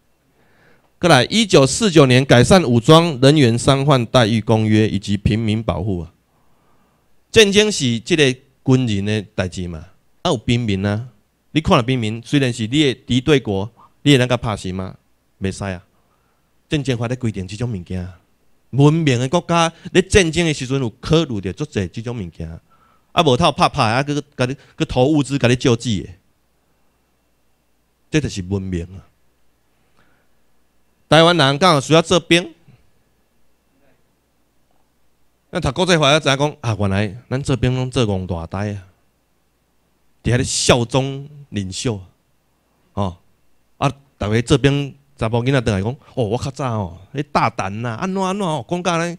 Speaker 2: 过来，一九四九年改善武装人员伤患待遇公约以及平民保护啊。战争是即个军人的代志嘛？啊，有平民啊！你看了平民，虽然是你的敌对国，你会当甲拍死吗？袂使啊！战争法咧规定即种物件，文明的国家咧战争的时阵有考虑着足济即种物件。啊，无透拍拍啊，佮佮你佮投物资，甲你救济的，这就是文明啊！台湾人刚好需要做兵，那读国际法要知讲啊，原来咱做兵拢做戆大呆啊，伫遐咧效忠领袖，哦，啊，逐个做兵查甫囡仔倒来讲，哦，我较早哦，你大胆呐，安怎安怎哦，讲甲咧，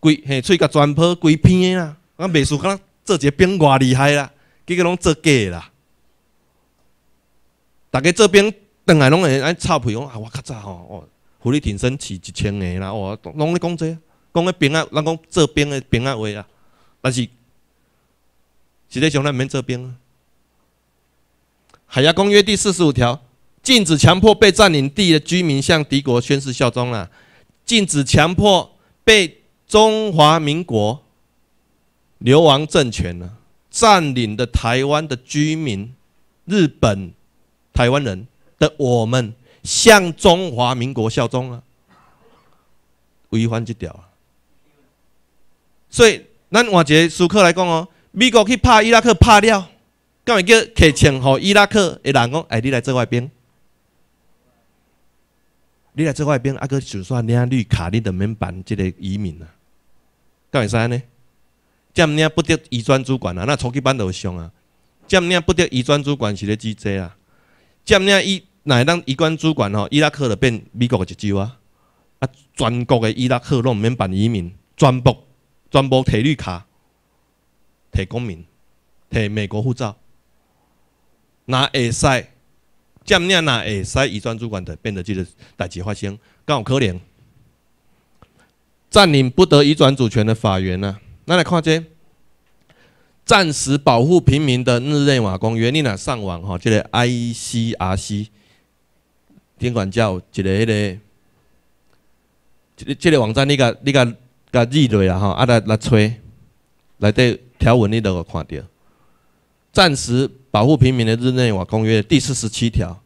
Speaker 2: 规嘿喙甲全破规片啦。啊袂输，敢做一个兵偌厉害啦，结果拢做假啦。逐个做兵，倒来拢会安臭屁讲啊！我较早吼，哦，福利挺身起一千个啦，哦，拢咧讲这，讲迄兵啊，咱讲做兵的兵啊话啊。但是实际上咱毋免做兵啊。海牙公约第四十五条，禁止强迫被占领地的居民向敌国宣誓效忠啦，禁止强迫被中华民国流亡政权呢占领的台湾的居民，日本台湾人的我们向中华民国效忠啊，违反这条啊，所以咱换一个思考来讲哦，美国去拍伊拉克拍了。干会叫客请互伊拉克的人讲，哎，你来做外宾，你来做外宾，啊，佮就算领绿卡，你都免办即个移民啊？干会使安尼？占领不得移转主管啊？那初级班就上啊？占领不得移转主管是咧机制啊？占领伊会当移转主管吼，伊拉克就变美国的一州啊？啊，全国的伊拉克拢毋免办移民，全部全部摕绿卡，摕公民，摕美国护照。那会使占领，那会使移转主管的变得即个代志发生，刚好可能占领不得移转主权的法源呢？那来看这暂时保护平民的日内瓦公约，你若上网吼，这个 ICRC 监管叫一个迄个，这个这个网站你甲你甲甲入落啊吼，啊来来吹，内底条文你都有看到，暂时。保护平民的日内瓦公约第四十七条，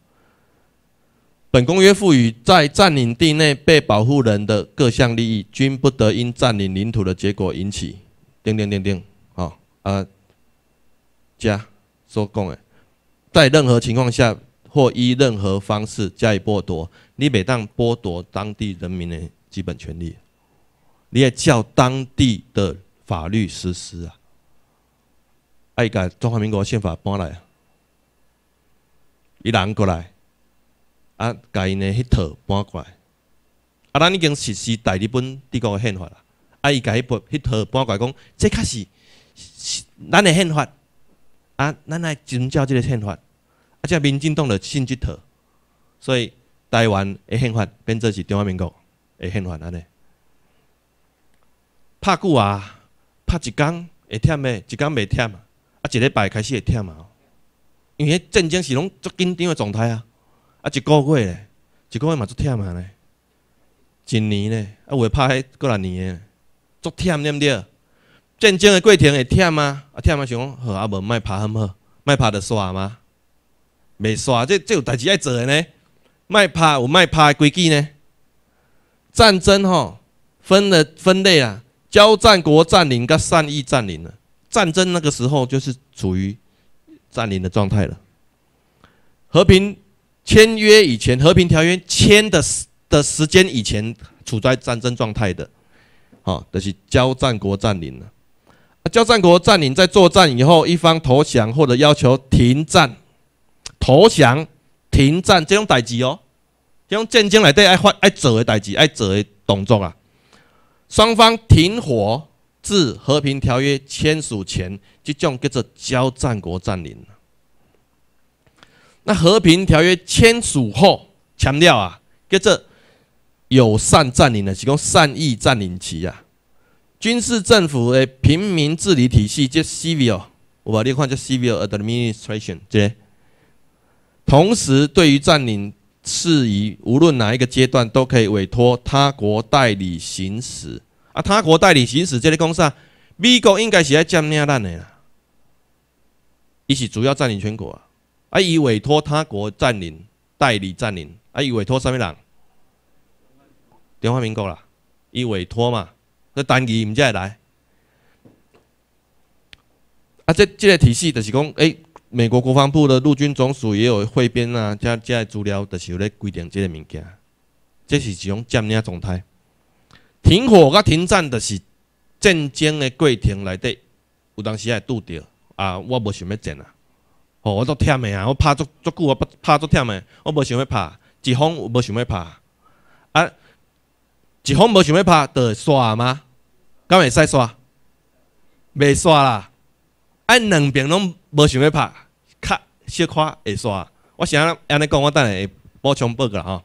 Speaker 2: 本公约赋予在占领地内被保护人的各项利益，均不得因占领领土的结果引起。叮叮叮叮，好啊，加说讲诶，在任何情况下或依任何方式加以剥夺，你每当剥夺当地人民的基本权利，你也叫当地的法律实施啊。爱甲中华民国宪法搬来，伊人过来，啊，甲因的迄套搬过来，啊，咱已经实施大日本帝国的宪法啦，啊，伊甲迄部迄套搬过来讲，这确实咱的宪法，啊，咱来遵照这个宪法，啊，这民进党就信即套，所以台湾的宪法变做是中华民国的宪法安尼，拍久啊，拍一工会忝的，一工袂忝。啊，一礼拜开始会忝啊，因为迄战争是拢足紧张的状态啊，啊，一个月咧，一个月嘛足忝啊咧，一年咧，啊，有诶拍迄过来年诶，足忝对毋对？战争的过程会忝啊，啊忝啊想讲好啊无卖拍好毋好？卖拍着煞吗？袂煞，这这有代志爱做诶呢？卖拍有卖拍的规矩呢？战争吼分了分类啊，交战国占领跟善意占领了。战争那个时候就是处于占领的状态了。和平签约以前，和平条约签的的时间以前处在战争状态的，好，就是交战国占领了。啊，交战国占领在作战以后，一方投降或者要求停战、投降、停战这种代志哦，这种战争内底爱发爱做的代志，爱做的动作啊，双方停火。自和平条约签署前，这种叫做交战国占领那和平条约签署后，强调啊，叫做友善占领的，是讲善意占领期啊。军事政府的平民治理体系，叫 civil，我把你看叫 civil administration，这。同时，对于占领事宜，无论哪一个阶段，都可以委托他国代理行使。啊，他国代理行使这里公司，美国应该是在占领咱的啦，伊是主要占领全国啊，啊，伊委托他国占领代理占领，啊，伊委托什么人？中华民国啦，伊委托嘛，那单义毋才会来。啊，这这个体系就是讲，诶，美国国防部的陆军总署也有汇编啊，加加资料，就是有咧规定即个物件，这是一种占领状态。停火甲停战，就是战争的过程内底，有当时也拄着。啊，我无想要战啊，吼，我都忝的啊，我拍足足久，我拍足忝的，我无想要拍，一方无想要拍，啊，一方无想要拍，就刷吗？敢会使刷？袂刷啦，按，两边拢无想要拍，较小可会刷。我想安尼讲，我等下会补充报个吼。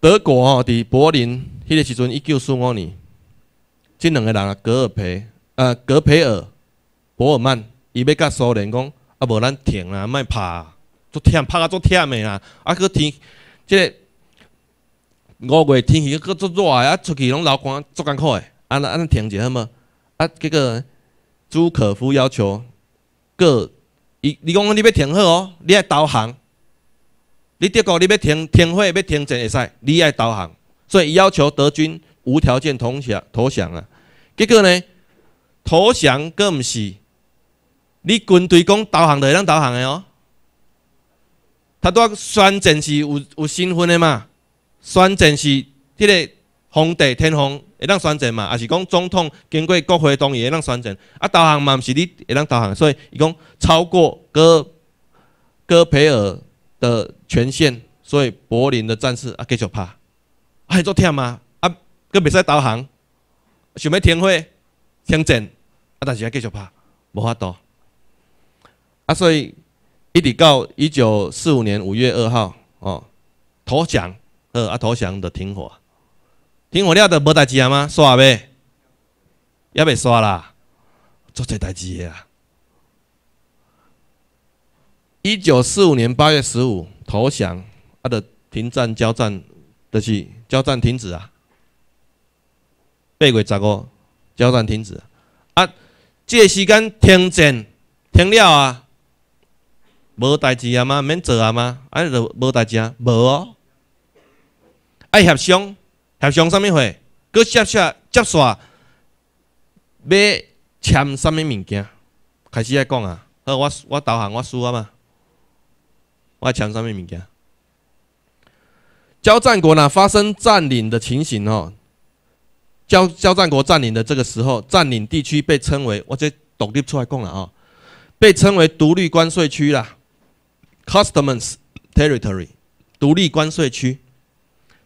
Speaker 2: 德国哦，伫柏林迄个时阵，一九四五年，即两个人啊，格尔培呃格培尔、博尔曼，伊要甲苏联讲啊无咱停啊，莫拍，足忝，拍啊足忝的啦。啊，佮天，即个五月天气佮足热诶，啊，出去拢流汗足艰苦的。啊，那啊，咱停者好无？啊，结果朱可夫要求各，伊你讲你要停好哦，你爱导航。你德国你要停停火要停战会使，你爱导航，所以伊要求德军无条件投降投降啊。结果呢，投降阁毋是，你军队讲导航就会当导航的哦。他拄宣战是有有身份的嘛？宣战是迄个皇帝天皇会当宣战嘛？也是讲总统经过国会同意会当宣战？啊，导航嘛毋是你会当导航，所以伊讲超过戈戈培尔。的权限，所以柏林的战士啊继续拍，还做忝啊，啊，佮袂使导航，想要停火、停战，啊，但是还继续拍，无法度。啊，所以一直到一九四五年五月二号，哦，投降，呃，啊，投降的停火，停火了就无代志啊吗？煞未？也未煞啦，做这代志啊。一九四五年八月十五投降，啊的停战交战，就是交战停止啊。八月十五交战停止，啊，这个时间停战停了啊，无代志啊吗？免做啊吗？啊就无代志啊，无哦。爱协商，协商啥物货？搁接下接煞要签啥物物件？开始爱讲啊，好，我我导航我输啊嘛。外墙上面物件，交战国呢发生占领的情形哦。交交战国占领的这个时候，占领地区被称为我这独立出来讲了哦，被称为独立关税区啦 （Customs Territory），独立关税区。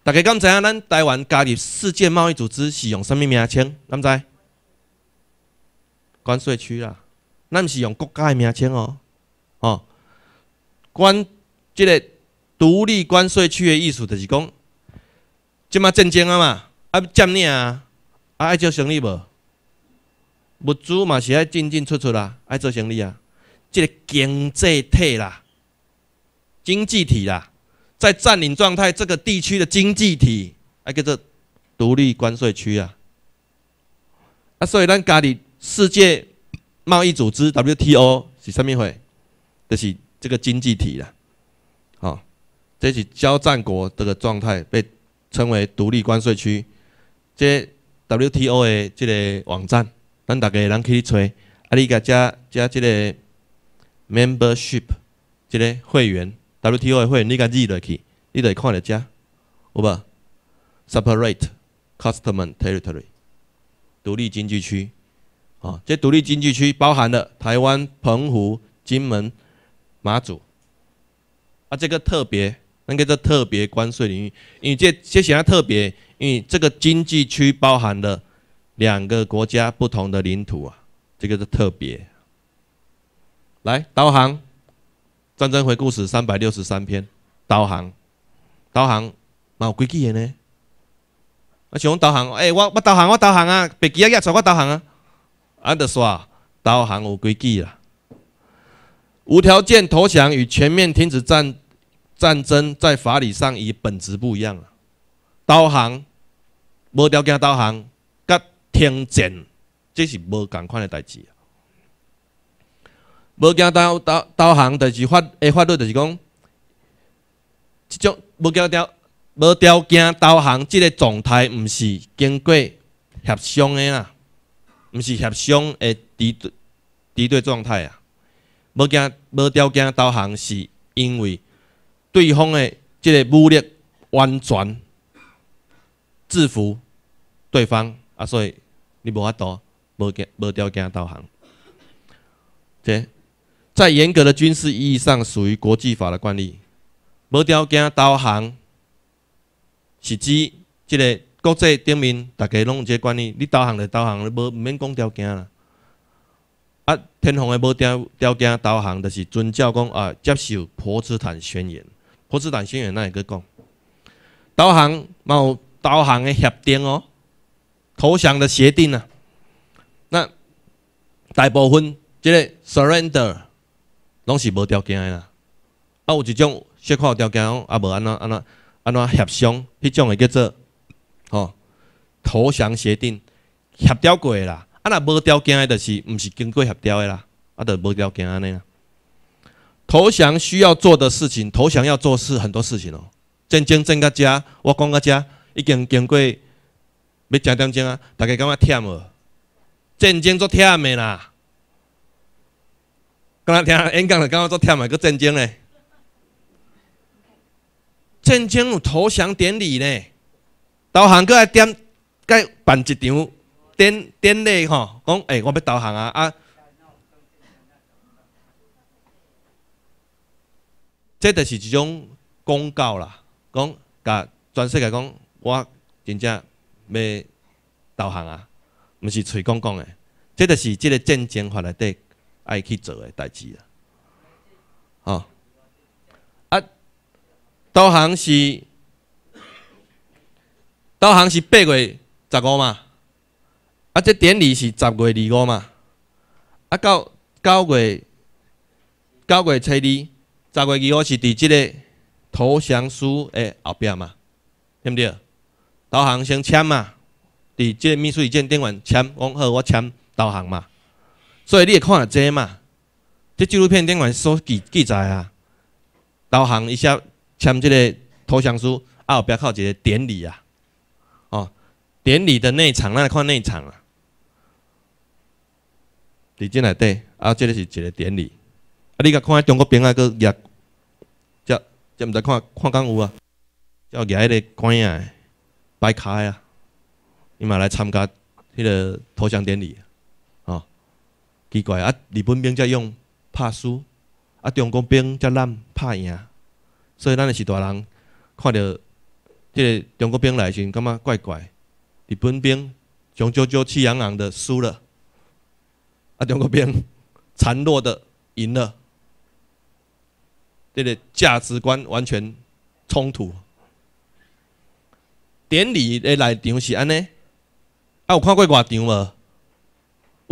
Speaker 2: 大家敢知影咱台湾加入世界贸易组织是用什么名称？敢知？关税区啦，咱是用国家的名称哦，哦，关。即个独立关税区的意思，就是讲，即马战争啊嘛，啊占领啊，啊爱做生意无？物资嘛是爱进进出出啦，爱做生意啊。即个经济体啦，经济体啦，在占领状态，这个地区的经济体，啊叫做独立关税区啊。啊，所以咱加入世界贸易组织 WTO 是啥物货？就是这个经济体啦。这是交战国这个状态，被称为独立关税区。这 WTO 的这个网站，咱大家人去找，啊，你甲加加这个 membership，这个会员 WTO 的会，你甲记落去，你就会看到遮，有无？Separate Custom Territory，独立经济区。啊，这独立经济区包含了台湾、澎湖、金门、马祖。啊，这个特别。那个叫特别关税领域，因为这这显然特别，因为这个经济区包含了两个国家不同的领土啊，这个是特别。来导航，战争回顾史三百六十三篇，导航，导航，嘛有规矩的呢。我想导航，哎，我我导航，我导航啊，别记啊，出我导航啊，啊，就说导航有规矩啦，无条件投降与全面停止战。战争在法理上与本质不一样了。导航无条件导航，甲停战这是无共款的代志啊。无条件导导航，就是法诶法律，就是讲，即种无条件无条件导航，即个状态毋是经过协商的啦，毋是协商诶敌敌对状态啊。无件无条件导航，是因为。对方的即个武力完全制服对方啊，所以你无法度无件无条件导航。这在严格的军事意义上属于国际法的惯例。无条件导航是指这个国际顶面大家拢有这惯例，你导航就导航，你无毋免讲条件啦。啊，天皇的无条条件导航，就是遵照讲啊，接受波茨坦宣言。波茨坦宣言那一个讲，导航嘛有导航的协定哦，投降的协定啊。那大部分即个 surrender 拢是无条件的啦。啊，有一种小可条件，啊无安怎安怎安怎协商，迄种会叫做吼投降协定，协调过的啦。啊，若无条件的，就是毋是经过协调的啦，啊，就无条件安尼啦。投降需要做的事情，投降要做事很多事情哦。战争争到遮，我讲到遮，已经经过要食点钟啊，大家感觉忝无？战争足忝的啦。刚才听演讲了，感觉足忝的，个战争咧。战争有投降典礼呢，投降搁来点，该办一场典典礼吼，讲诶，我要投降啊啊！这就是一种公告啦，讲甲全世界讲，我真正要投降啊，毋是嘴讲讲的，这就是即个战争法内底爱去做诶代志啊，吼。导航是导航是八月十五嘛，啊，这典礼是十月二五嘛，啊，到九月九月初二，十月二五是伫即个投降书诶后壁嘛，对毋对？导航先签嘛，伫即个秘书证顶完签，讲好我签导航嘛，所以你会看这嘛，这纪录片顶面所记记载啊，导航一下。签这个投降书，啊，后壁靠一个典礼啊，哦，典礼的内场，咱来看内场啊。伫进内底，啊，这个是一个典礼，啊，你甲看中国兵啊，佫举，这这毋知看看敢有啊？叫举迄个官啊，摆卡啊，伊嘛来参加迄个投降典礼，奇怪啊，日本兵才用拍输，啊，中国兵才咱拍赢。所以咱是大人看到这个中国兵来时，感觉怪怪。日本兵雄赳赳气昂昂的输了，啊，中国兵孱弱的赢了，这个价值观完全冲突。典礼的内场是安尼，啊，有看过外场无？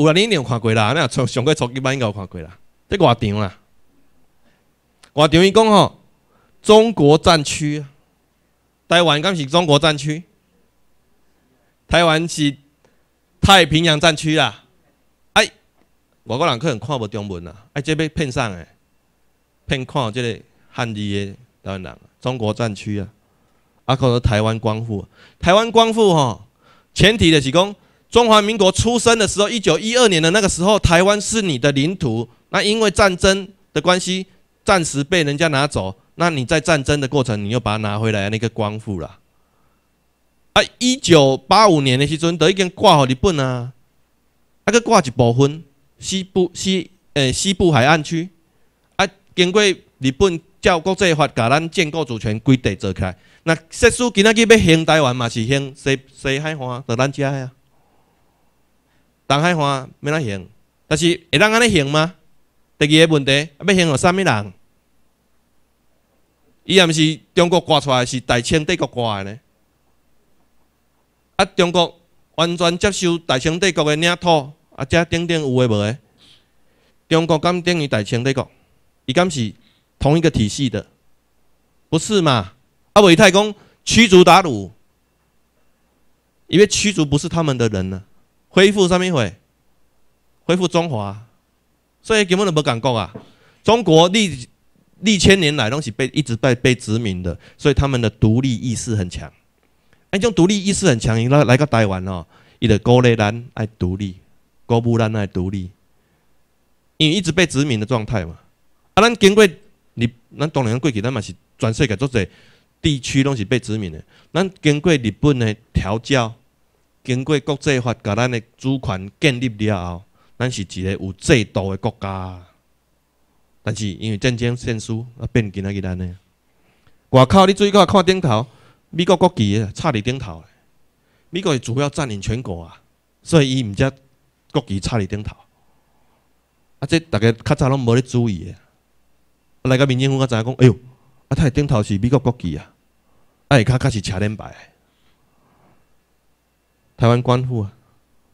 Speaker 2: 有啊，你一定有看过啦，那从上过初级班应该有看过啦。这外场啦，外场伊讲吼。中国战区，台湾敢是中国战区？台湾是太平洋战区啦。哎，外国人可能看无中文啦，哎，这要骗上诶，骗看即个汉字诶台湾人。中国战区啊，啊，可能台湾光复。台湾光复吼，前提的是讲中华民国出生的时候，一九一二年的那个时候，台湾是你的领土。那因为战争的关系，暂时被人家拿走。那你在战争的过程，你又把它拿回来，那个光复了。啊，一九八五年的时阵，都已经挂好日本啊，啊，个挂一部分西部西诶西部海岸区，啊，经过日本照国际法，甲咱建国主权规地做起来。那设施今仔日要兴台湾嘛，是兴西西海岸，就咱遮呀。东海岸要哪兴？但是会当安尼行吗？第二个问题，要行有啥物人？伊也毋是中国挂出来，是大清帝国挂的呢。啊，中国完全接受大清帝国的领土，啊，遮顶顶有诶无诶？中国敢等于大清帝国？伊敢是同一个体系的？不是嘛？啊，伟太公驱逐鞑虏，因为驱逐不是他们的人呢，恢复上面会恢复中华，所以根本就无感觉啊。中国历历千年来拢是被一直被被殖民的，所以他们的独立意识很强。哎，种独立意识很强，来来个台湾哦，伊的鼓励咱爱独立，鼓舞咱爱独立，因为一直被殖民的状态嘛。啊，咱经过日，咱当然过去咱嘛是全世界做者地区拢是被殖民的。咱经过日本的调教，经过国际法甲咱的主权建立了后，咱是一个有制度的国家。但是因为战争胜输，啊变今仔日安尼。外口你最高看顶头，美国国旗插伫顶头。美国是主要占领全国啊，所以伊毋则国旗插伫顶头。啊，这大家较早拢无咧注意诶。来个民政府才知影讲，哎哟，啊，他顶头是美国国旗啊，啊，下骹较是车连牌。台湾官复啊，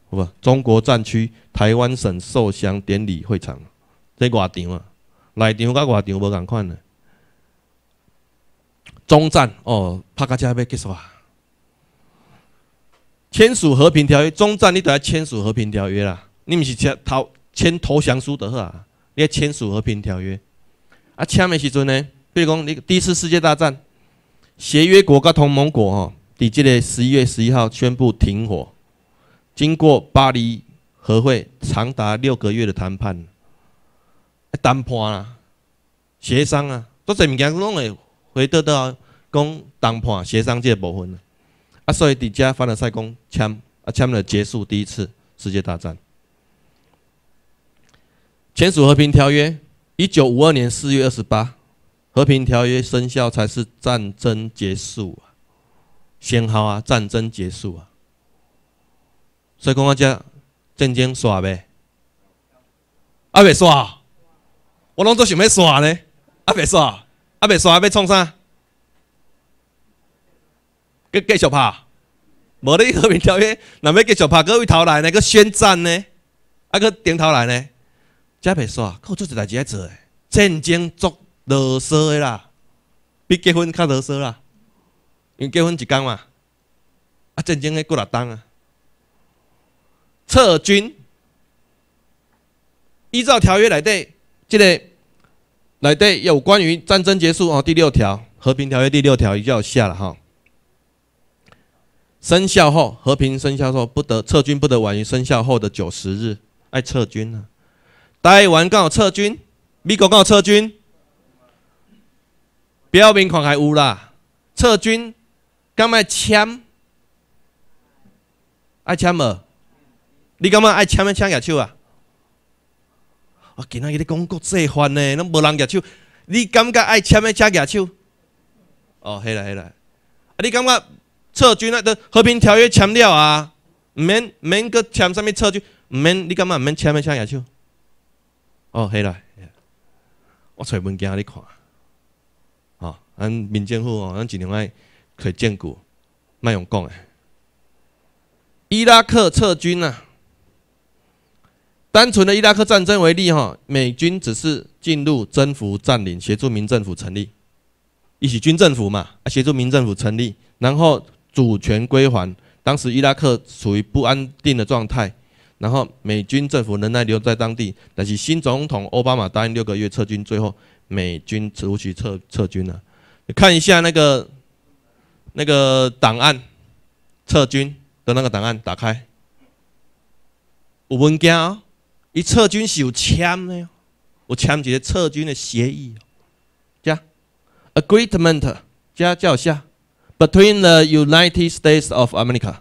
Speaker 2: 好不？中国战区台湾省受降典礼会场，这外场啊。内场甲外场无共款的。中战哦，拍到遮要结束啊！签署和平条约，中战你都要签署和平条约啦。你毋是签投签投降书得好啊？你要签署和平条约。啊，签的时阵呢，比如讲你第一次世界大战，协约国甲同盟国吼，伫即个十一月十一号宣布停火，经过巴黎和会长达六个月的谈判，谈判啊，协商啊，都侪物件拢会。回到到讲谈判协商这部分啊，所以伫遮凡尔赛宫签啊签了结束第一次世界大战，签署和平条约，一九五二年四月二十八，和平条约生效才是战争结束，先好啊，战争结束啊，所以讲啊，遮战争煞未？啊未煞，我拢做想要煞呢，啊未煞。啊，袂煞要创啥？继继续拍，无你和平条约，若要继续拍，各位头来呢？个宣战呢？啊，个顶头来呢？遮袂煞，够做一代志爱做诶。战争作啰嗦诶啦，比结婚较啰嗦啦。因结婚一工嘛，啊，战争诶过六冬啊。撤军，依照条约来底，即个。来对，有关于战争结束哦，第六条和平条约第六条已经要下了哈。生效后，和平生效后不得撤军，不得晚于生效后的九十日。爱撤军啊！台湾刚好撤军，美国刚好撤军，表明款还有啦。撤军敢爱签？爱签无？你感觉爱签要签下手啊？我今仔日咧讲国际法呢，拢无人举手。你感觉爱签的才举手？哦，系啦系啦。啊，你感觉撤军啊？都和平条约签了啊？毋免毋免搁签啥物撤军？毋免你感觉毋免签的才举手？哦，系啦。我揣物件你看。哦，咱民政府哦，咱尽量爱摕证据，莫用讲诶。伊拉克撤军啊！单纯的伊拉克战争为例，哈，美军只是进入、征服、占领、协助民政府成立，一起军政府嘛，协助民政府成立，然后主权归还。当时伊拉克处于不安定的状态，然后美军政府仍然留在当地，但是新总统奥巴马答应六个月撤军，最后美军如期撤撤军了。你看一下那个那个档案，撤军的那个档案，打开，有文件哦。伊撤军是有签的，有签一个撤军的协议，加 agreement 加叫下，between the United States of America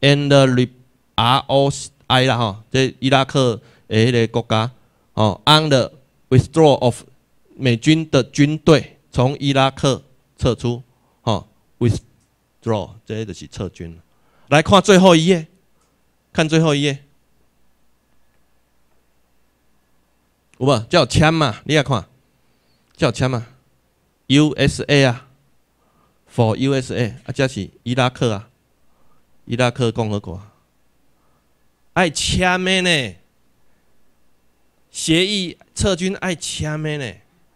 Speaker 2: and the ROI 啦哈，这伊拉克诶迄个国家哦，on the withdrawal of 美军的军队从伊拉克撤出，，withdraw 这就是撤军。来看最后一页，看最后一页。有无？叫签嘛？你来看，叫签嘛？USA 啊，For USA 啊，这是伊拉克啊，伊拉克共和国，爱签的呢。协议撤军爱签的呢。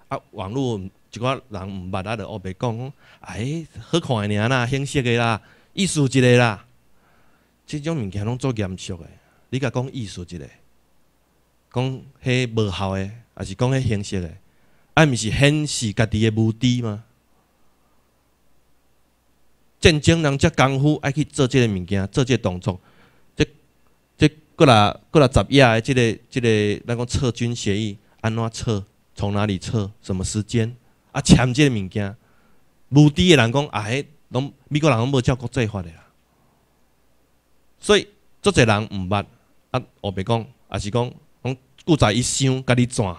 Speaker 2: 啊，网络一寡人毋捌啊，就黑白讲讲，哎，好看的尔啦，形式的啦，艺术一个啦。即种物件拢做严肃的，你甲讲艺术一个。讲迄无效诶，还是讲迄形式诶？啊，毋是显示家己诶目的吗？战争人遮功夫爱去做即个物件，做即个动作，即即过来过来十页诶，即个即个咱讲撤军协议安怎撤？从哪里撤？什么时间？啊，签即个物件，无知的人讲啊，迄拢美国人拢无照国际法的啦。所以足侪人毋捌啊，后白讲，也是讲。讲故在伊想，甲你转。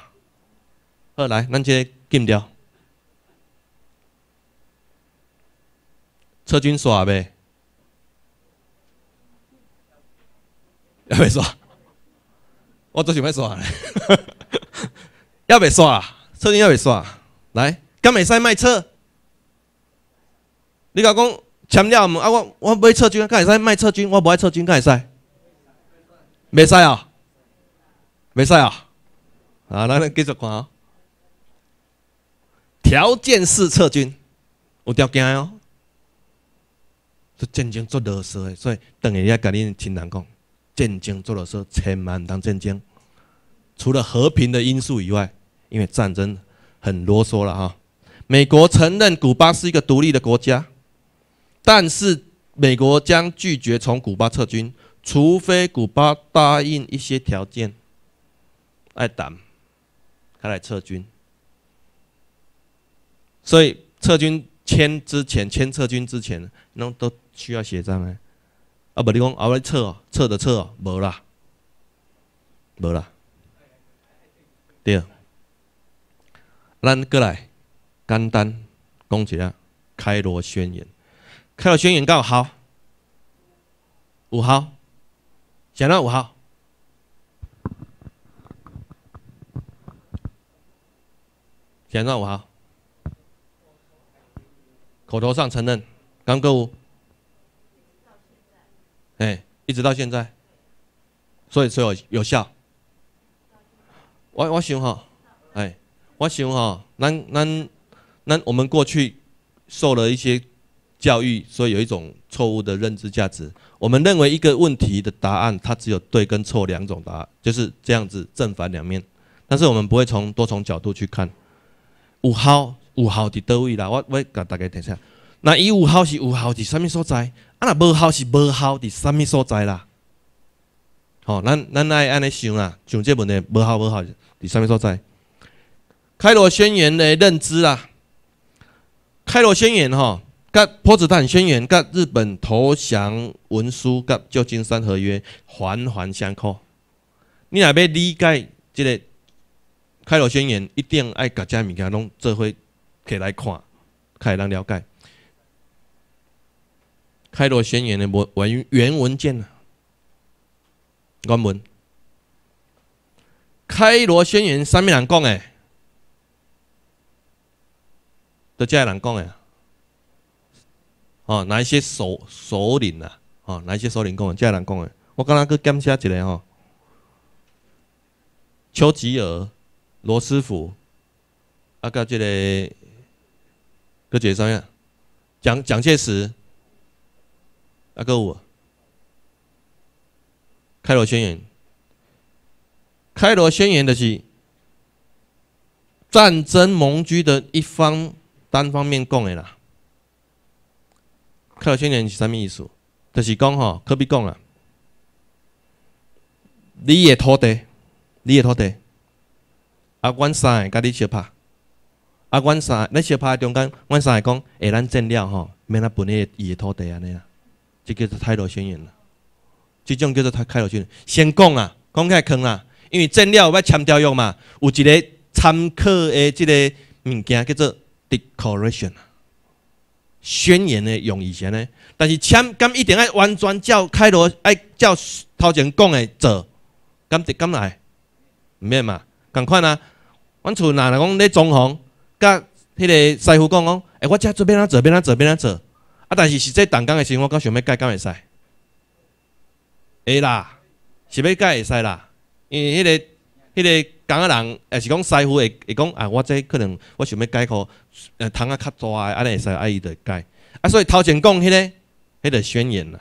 Speaker 2: 好来，咱这禁掉。车军刷呗？要袂刷？我都想要刷咧。要袂刷？车军要袂刷？来，敢会使卖车？你甲讲签了毋？啊，我我买撤军，敢会使卖撤军？我无爱撤军，敢会使？袂使啊！袂使啊！啊，咱继续看啊。条件式撤军，有条件哦。这战争做啰嗦的，所以等下要甲恁亲人讲，战争做啰嗦，千万当战争。除了和平的因素以外，因为战争很啰嗦了哈。美国承认古巴是一个独立的国家，但是美国将拒绝从古巴撤军，除非古巴答应一些条件。爱打，他来撤军。所以撤军签之前，签撤军之前，那都需要协商的。啊，不，你讲后来撤哦，撤的撤哦，无啦，无啦。对，咱过来简单讲一下《开罗宣言》。《开罗宣言》有好，五号，讲到五号，讲到五号，口头上承认刚购物，哎，一直到现在，所以说有有效。我我想哈，哎，我想哈，咱咱那我们过去受了一些教育，所以有一种错误的认知价值。我们认为一个问题的答案，它只有对跟错两种答案，就是这样子正反两面。但是我们不会从多重角度去看。五号五号伫倒位啦？我我甲大家提下，那伊五号是五号伫什么所在？啊，那无号是无号伫什么所在啦？好，咱咱爱安尼想啊，想这问题无好无好。第三面所在，开罗宣言的认知啊，开罗宣言吼，甲波茨坦宣言、甲日本投降文书、甲旧金山合约环环相扣。你若要理解这个开罗宣言，一定爱甲遮物件拢做伙起来看，才能了解开罗宣言的文原文件啊，原文。开罗宣言上面人讲诶，都这人讲诶，哦，哪一些首首领啊？哦，哪一些首领讲诶？这人讲诶，我刚刚去检查一下吼，丘吉尔、罗斯福，啊，甲这个，个这啥样？蒋蒋介石，啊，个有开罗宣言。开罗宣言的是战争盟军的一方单方面讲的啦。开罗宣言是啥物意思？就是讲吼，可比讲啊，你的土地，你的土地，啊，阮三个甲你相拍，啊，阮三个，咱相拍中间，阮三个讲，下咱占了吼，免咱分个伊的土地安尼啦，即叫做开罗宣言啦。即种叫做开开罗宣言，先讲啊，讲起来坑啦。因为证料要签条约嘛，有一个参考的即个物件叫做 declaration 宣言的用意是呢。但是签咁一定要完全照开罗爱照头前讲的做，咁得咁来，唔免嘛？共款啊，阮厝若来讲咧装潢，甲迄个师傅讲讲，诶，我遮做边啊做边啊做边啊做，啊，但是实际动工的时候，我讲想要改，敢会使？会啦，是要改会使啦。因为迄个、迄个工仔人，也是讲师傅会会讲啊，我这可能我想要改口，呃，汤啊较大诶，安尼会使，啊伊就改。啊，所以头前讲迄个、迄个宣言啦，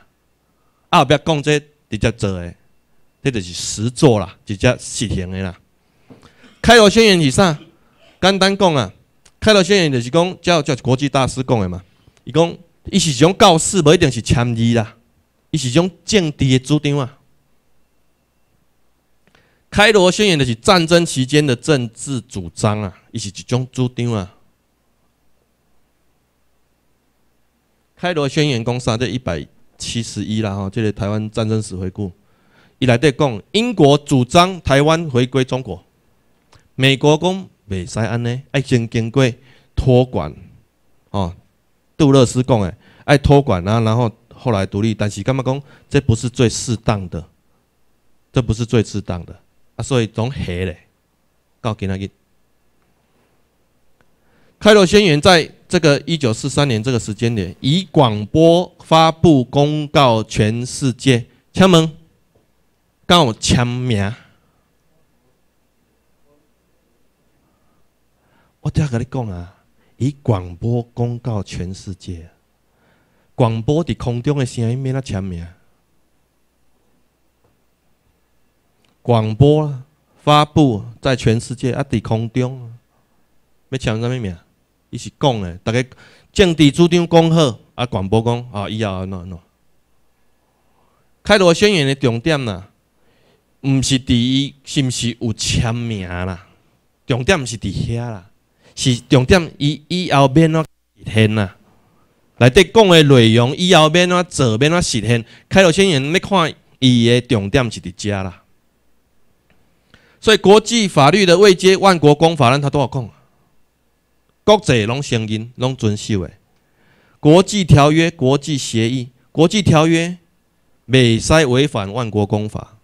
Speaker 2: 啊后壁讲这直接做诶，这就是实做啦，直接实行诶啦。开罗宣言是啥？简单讲啊，开罗宣言就是讲叫叫国际大师讲诶嘛。伊讲，伊是一种告示，无一定是签字啦，伊是一种政治诶主张啊。开罗宣言的是战争期间的政治主张啊，伊是一种主张啊。开罗宣言讲啥？这一百七十一啦，哈，这个台湾战争史回顾，伊来底讲，英国主张台湾回归中国，美国讲未使安尼，爱先经过托管，哦，杜勒斯讲诶，爱托管啊，然后后来独立，但是干嘛讲？这不是最适当的，这不是最适当的。啊，所以总下咧，到今仔日，开罗宣言在这个一九四三年这个时间点，以广播发布公告全世界，敲门，告签名。我等下跟你讲啊，以广播公告全世界。广播伫空中的声音免那签名。广播发布在全世界啊，伫空中，要签什么名？伊是讲的，大家政治主张讲好，啊，广播讲啊，以后安怎安怎。开罗宣言的重点呐，毋是伫伊是毋是有签名啦，重点毋是伫遐啦，是重点伊以后免怎实现啦。内底讲的内容以后免怎做，免怎实现。开罗宣言要看伊的重点是伫遮啦。所以国际法律的位阶，万国公法，咱他都要讲，国际拢承认、拢遵守的。国际条约、国际协议、国际条约。未使违反万国公法，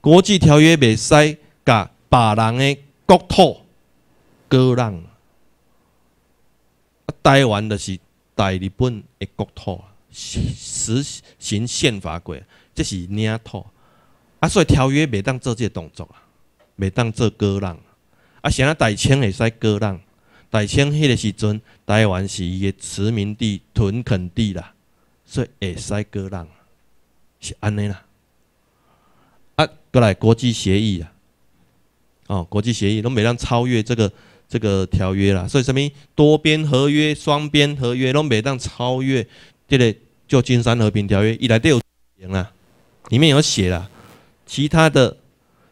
Speaker 2: 国际条约未使甲别人的国土割让。啊，台湾就是大日本的国土，实行宪法过，这是领土。啊，所以条约袂当做这个动作啊，未当做割让。啊，现在大清会使割让，大清迄个时阵，台湾是伊个殖民地、屯垦地啦，所以会使割让。是安尼啦，啊，过来国际协议啊，哦，国际协议拢袂当超越这个这个条约啦，所以什么多边合约、双边合约拢袂当超越这个旧金山和平条约，一来都有啦，里面有写啦，其他的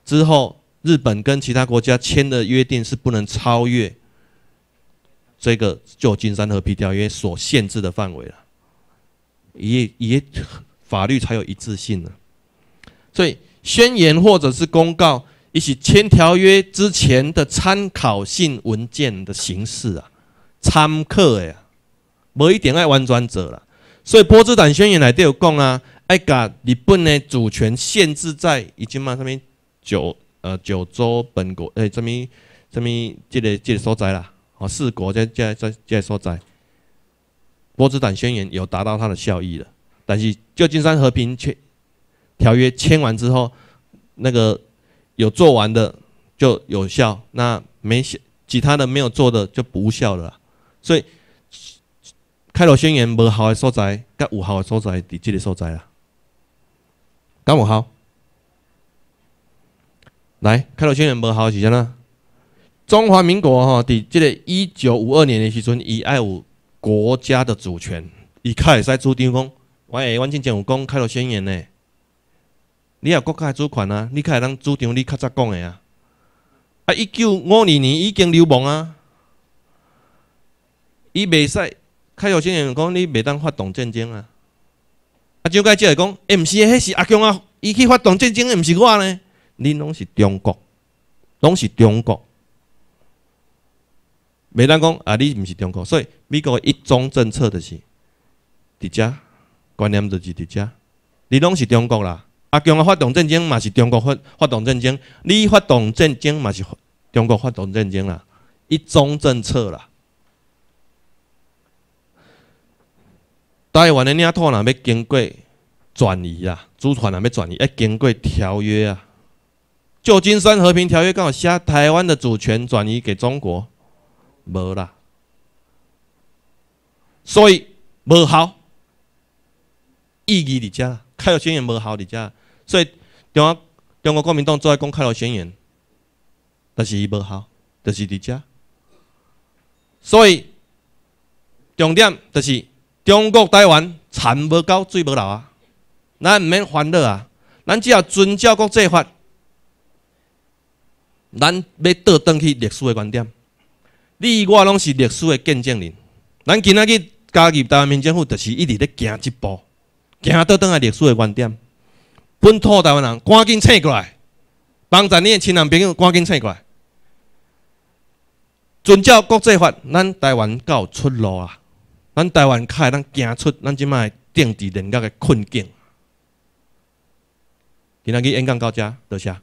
Speaker 2: 之后日本跟其他国家签的约定是不能超越这个旧金山和平条约所限制的范围了，也也。法律才有一致性呢，所以宣言或者是公告，一起签条约之前的参考性文件的形式啊，参考呀，没一点爱弯转者了。所以波茨坦宣言内底有讲啊，爱甲日本的主权限制在已经嘛上面九呃九州本国诶什么什么这个这个所在啦，哦四国在在在这所在，波茨坦宣言有达到它的效益了。但是旧金山和平签条约签完之后，那个有做完的就有效，那没其他的没有做的就不无效了。所以开罗宣言无效的所在，甲有效的所在伫这个所在啦。敢有效？来，开罗宣言无效是啥呢？中华民国哈，伫即个一九五二年的时阵，以爱有国家的主权，伊较会使主张讲。我诶，阮之前有讲开罗宣言呢，你也国家主权啊，你开当主张你较早讲诶啊。啊，一九五二年已经流亡啊，伊袂使开罗宣言讲你袂当发动战争啊。啊，就该即个讲，诶，毋是，迄是阿强啊，伊去发动战争诶，毋是我呢，恁拢是中国，拢是中国，袂当讲啊，你毋是中国，所以美国一中政策就是伫遮。观念就是伫遮，你拢是中国啦。阿强啊，发动战争嘛是中国发发动战争，你发动战争嘛是中国发动战争啦。一中政策啦。台湾的领土若要经过转移啊，主权若要转移，要经过条约啊。旧金山和平条约刚好写台湾的主权转移给中国，无啦。所以无效。意义伫遮，开罗宣言无效伫遮，所以中国中国国民党做爱讲开罗宣言，但是伊无效，就是伫遮。所以重点就是中国台湾田无够，水无流啊，咱毋免烦恼啊，咱只要遵照国际法，咱要倒转去历史的观点，你我拢是历史的见证人，咱今仔日加入台湾民政府，就是一直咧行一步。行倒转来历史的观点，本土台湾人赶紧醒过来，帮咱你的亲人朋友赶紧醒过来，遵照国际法，咱台湾才有出路啊！咱台湾开咱行出咱即摆政治人格的困境。今仔日演讲到这，多谢。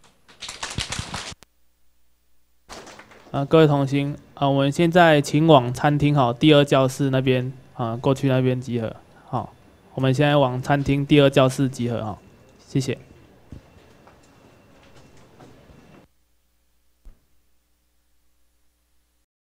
Speaker 1: 啊，各位同行啊，我们现在请往餐厅好，第二教室那边啊，过去那边集合好。我们现在往餐厅第二教室集合啊，谢谢。